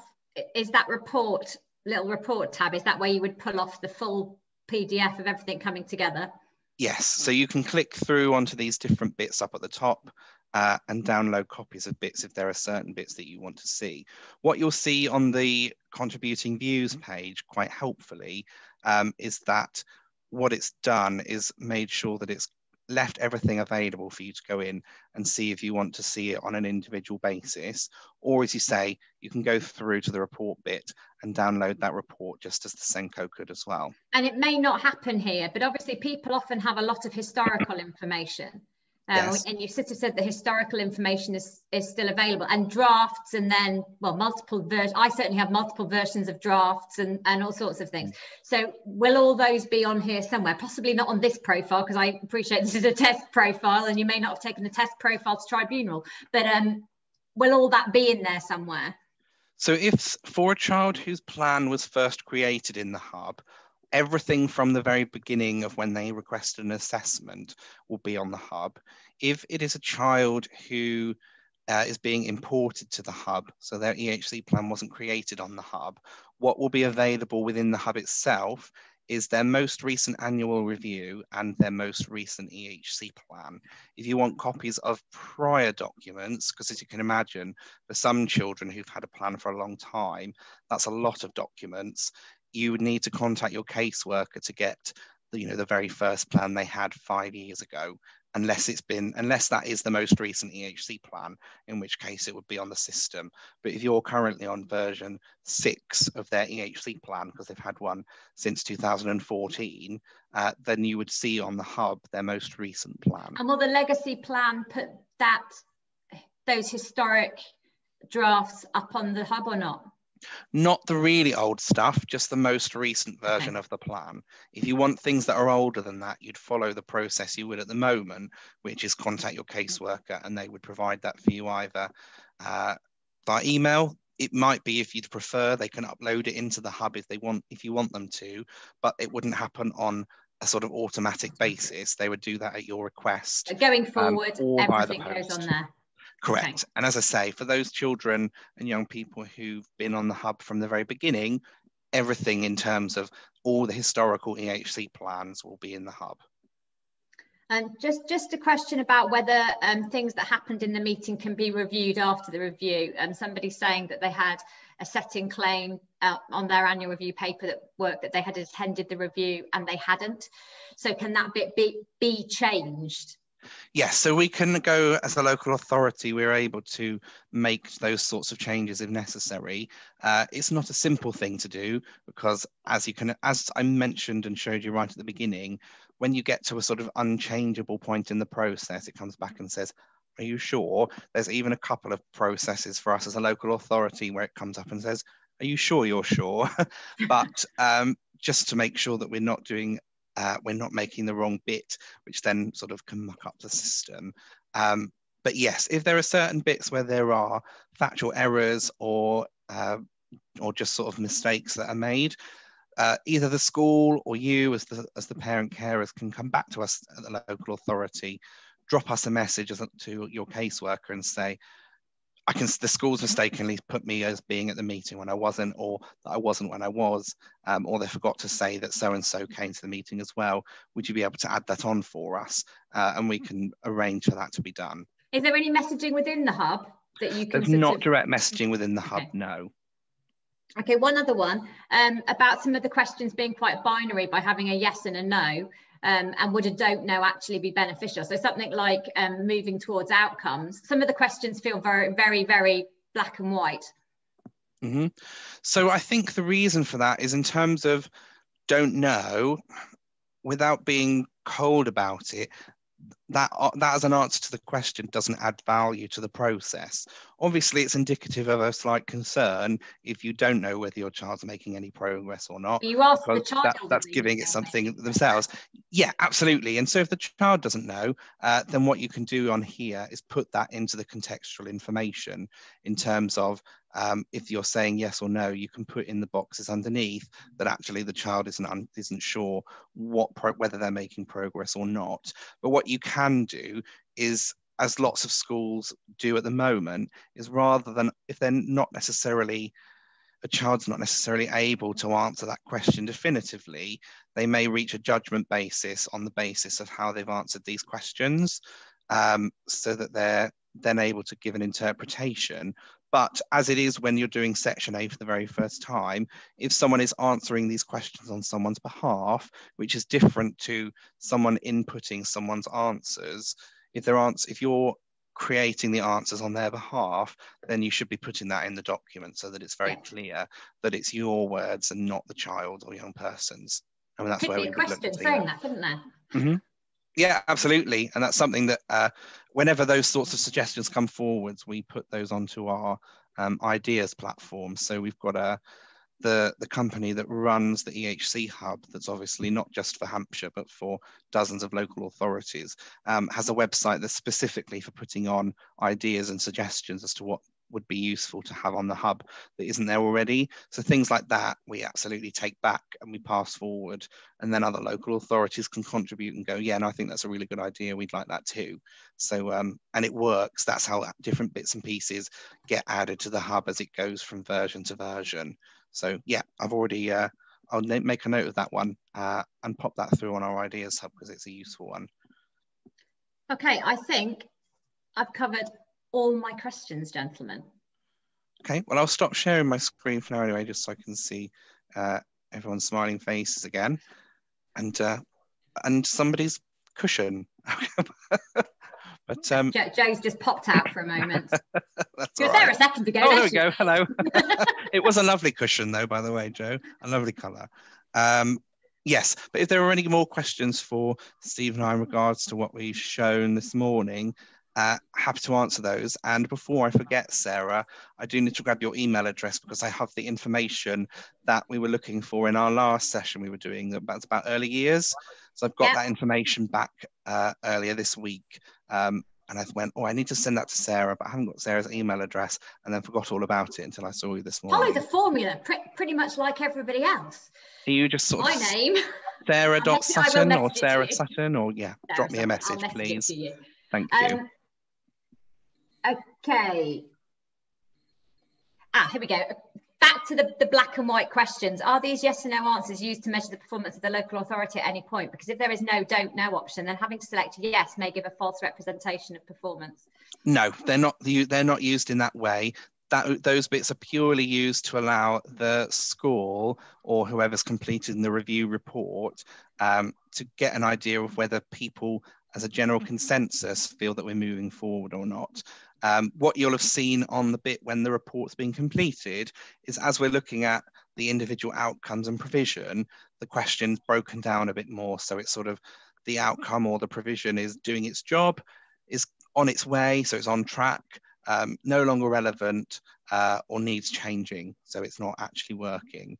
is that report little report tab is that where you would pull off the full pdf of everything coming together yes so you can click through onto these different bits up at the top uh, and download copies of bits if there are certain bits that you want to see. What you'll see on the contributing views page quite helpfully um, is that what it's done is made sure that it's left everything available for you to go in and see if you want to see it on an individual basis. Or as you say, you can go through to the report bit and download that report just as the SENCO could as well. And it may not happen here, but obviously people often have a lot of historical information. Um, yes. And you sort of said the historical information is, is still available and drafts and then, well, multiple versions. I certainly have multiple versions of drafts and, and all sorts of things. Mm. So will all those be on here somewhere? Possibly not on this profile because I appreciate this is a test profile and you may not have taken the test profile to tribunal, but um, will all that be in there somewhere? So if for a child whose plan was first created in the hub, everything from the very beginning of when they requested an assessment will be on the hub. If it is a child who uh, is being imported to the hub, so their EHC plan wasn't created on the hub, what will be available within the hub itself is their most recent annual review and their most recent EHC plan. If you want copies of prior documents, because as you can imagine, for some children who've had a plan for a long time, that's a lot of documents you would need to contact your caseworker to get the, you know the very first plan they had five years ago unless it's been unless that is the most recent EHC plan in which case it would be on the system. But if you're currently on version 6 of their EHC plan because they've had one since 2014 uh, then you would see on the hub their most recent plan. And will the legacy plan put that those historic drafts up on the hub or not not the really old stuff, just the most recent version okay. of the plan. If you want things that are older than that, you'd follow the process you would at the moment, which is contact your caseworker and they would provide that for you either uh, by email. It might be if you'd prefer, they can upload it into the hub if they want, if you want them to, but it wouldn't happen on a sort of automatic basis. They would do that at your request. Going um, forward, um, everything goes on there. Correct. Okay. And as I say, for those children and young people who've been on the hub from the very beginning, everything in terms of all the historical EHC plans will be in the hub. And just, just a question about whether um, things that happened in the meeting can be reviewed after the review. And um, somebody saying that they had a setting claim uh, on their annual review paper that work that they had attended the review and they hadn't. So can that bit be, be changed? Yes, so we can go as a local authority, we're able to make those sorts of changes if necessary. Uh, it's not a simple thing to do because as you can, as I mentioned and showed you right at the beginning, when you get to a sort of unchangeable point in the process, it comes back and says, are you sure? There's even a couple of processes for us as a local authority where it comes up and says, are you sure you're sure? but um, just to make sure that we're not doing uh, we're not making the wrong bit, which then sort of can muck up the system. Um, but yes, if there are certain bits where there are factual errors or uh, or just sort of mistakes that are made, uh, either the school or you as the as the parent carers can come back to us at the local authority, drop us a message to your caseworker and say, I can the schools mistakenly put me as being at the meeting when I wasn't, or that I wasn't when I was, um, or they forgot to say that so and so came to the meeting as well. Would you be able to add that on for us, uh, and we can arrange for that to be done? Is there any messaging within the hub that you can? There's not of... direct messaging within the hub, okay. no. Okay, one other one um, about some of the questions being quite binary by having a yes and a no um, and would a don't know actually be beneficial? So something like um, moving towards outcomes. Some of the questions feel very, very, very black and white. Mm-hmm. So I think the reason for that is in terms of don't know, without being cold about it, that uh, that as an answer to the question doesn't add value to the process. Obviously, it's indicative of a slight concern if you don't know whether your child's making any progress or not. You ask the child. That, that's giving it something themselves. Yeah, absolutely. And so if the child doesn't know, uh, then what you can do on here is put that into the contextual information in terms of um, if you're saying yes or no, you can put in the boxes underneath that actually the child isn't isn't sure what whether they're making progress or not. But what you can do is as lots of schools do at the moment, is rather than if they're not necessarily a child's not necessarily able to answer that question definitively, they may reach a judgment basis on the basis of how they've answered these questions, um, so that they're then able to give an interpretation. But as it is when you're doing Section A for the very first time, if someone is answering these questions on someone's behalf, which is different to someone inputting someone's answers, if they're ans- if you're creating the answers on their behalf, then you should be putting that in the document so that it's very clear that it's your words and not the child or young person's. I mean, that's Could where we would look at saying that, couldn't there? Mm-hmm. Yeah, absolutely, and that's something that uh, whenever those sorts of suggestions come forwards, we put those onto our um, ideas platform. So we've got a the, the company that runs the EHC hub, that's obviously not just for Hampshire, but for dozens of local authorities, um, has a website that's specifically for putting on ideas and suggestions as to what would be useful to have on the hub that isn't there already. So things like that, we absolutely take back and we pass forward. And then other local authorities can contribute and go, yeah, and I think that's a really good idea. We'd like that too. So, um, and it works. That's how different bits and pieces get added to the hub as it goes from version to version. So yeah, I've already, uh, I'll make a note of that one uh, and pop that through on our ideas hub because it's a useful one. Okay, I think I've covered all my questions, gentlemen. Okay, well, I'll stop sharing my screen for now anyway, just so I can see uh, everyone's smiling faces again. And uh, and somebody's cushion. But um, jo- Joe's just popped out for a moment. That's you were right. there a second ago. Oh, there we go. Hello. it was a lovely cushion, though, by the way, Joe. A lovely colour. Um, yes, but if there are any more questions for Steve and I in regards to what we've shown this morning, uh, happy to answer those. And before I forget, Sarah, I do need to grab your email address because I have the information that we were looking for in our last session we were doing about, about early years. So I've got that information back uh, earlier this week. Um, and I went, oh, I need to send that to Sarah, but I haven't got Sarah's email address, and then forgot all about it until I saw you this morning. Follow the formula, pre pretty much like everybody else. Are you just sort My of name? Sarah Sutton or Sarah Sutton, or yeah, Sarah drop me a message, please. Thank you. Um, okay. Ah, here we go back to the, the black and white questions. Are these yes or no answers used to measure the performance of the local authority at any point? Because if there is no, don't know option, then having to select yes may give a false representation of performance. No, they're not. They're not used in that way. That those bits are purely used to allow the school or whoever's completed the review report um, to get an idea of whether people, as a general consensus, feel that we're moving forward or not. Um, what you'll have seen on the bit when the report's been completed is as we're looking at the individual outcomes and provision, the question's broken down a bit more. So it's sort of the outcome or the provision is doing its job, is on its way, so it's on track, um, no longer relevant uh, or needs changing. So it's not actually working.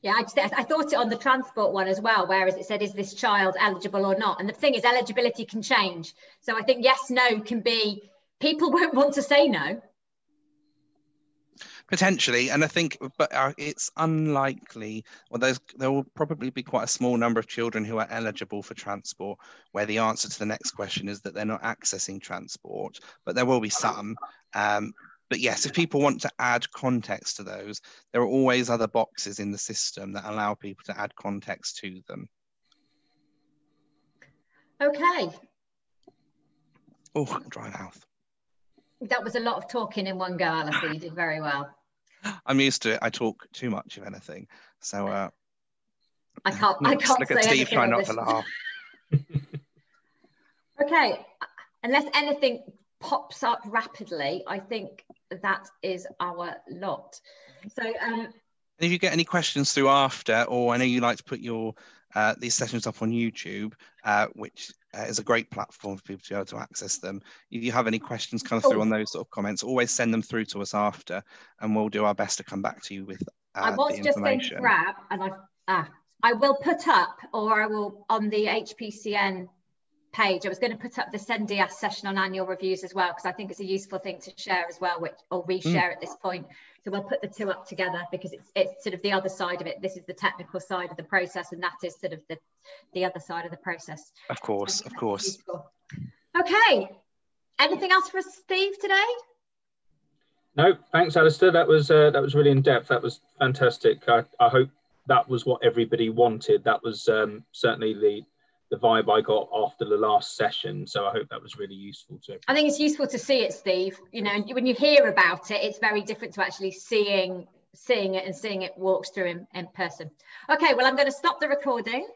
Yeah, I, just, I thought it on the transport one as well, whereas it said, is this child eligible or not? And the thing is, eligibility can change. So I think yes, no can be people won't want to say no. Potentially, and I think, but uh, it's unlikely. Well, there's there will probably be quite a small number of children who are eligible for transport, where the answer to the next question is that they're not accessing transport. But there will be some. Um, but yes, if people want to add context to those, there are always other boxes in the system that allow people to add context to them. Okay. Oh, dry mouth that was a lot of talking in one go, Alistair. You did very well. I'm used to it. I talk too much, if anything. So uh, I can't. I can't look at Steve trying not to laugh. okay, unless anything pops up rapidly, I think that is our lot. So, um, if you get any questions through after, or I know you like to put your uh, these sessions up on YouTube, uh, which uh, is a great platform for people to be able to access them. If you have any questions come through oh. on those sort of comments, always send them through to us after, and we'll do our best to come back to you with. Uh, I was just going to grab, and I ah, I will put up, or I will on the HPCN page. I was going to put up the SENDIASS session on annual reviews as well because I think it's a useful thing to share as well, which or reshare mm. at this point. So we'll put the two up together because it's it's sort of the other side of it. This is the technical side of the process, and that is sort of the the other side of the process. Of course, so of course. Okay, Anything else for Steve today? No, thanks, Alistair. That was uh, that was really in depth. That was fantastic. I, I hope that was what everybody wanted. That was um, certainly the the vibe I got after the last session. So I hope that was really useful too. I think it's useful to see it, Steve. You know, when you hear about it, it's very different to actually seeing seeing it and seeing it walks through in, in person. Okay, well, I'm going to stop the recording.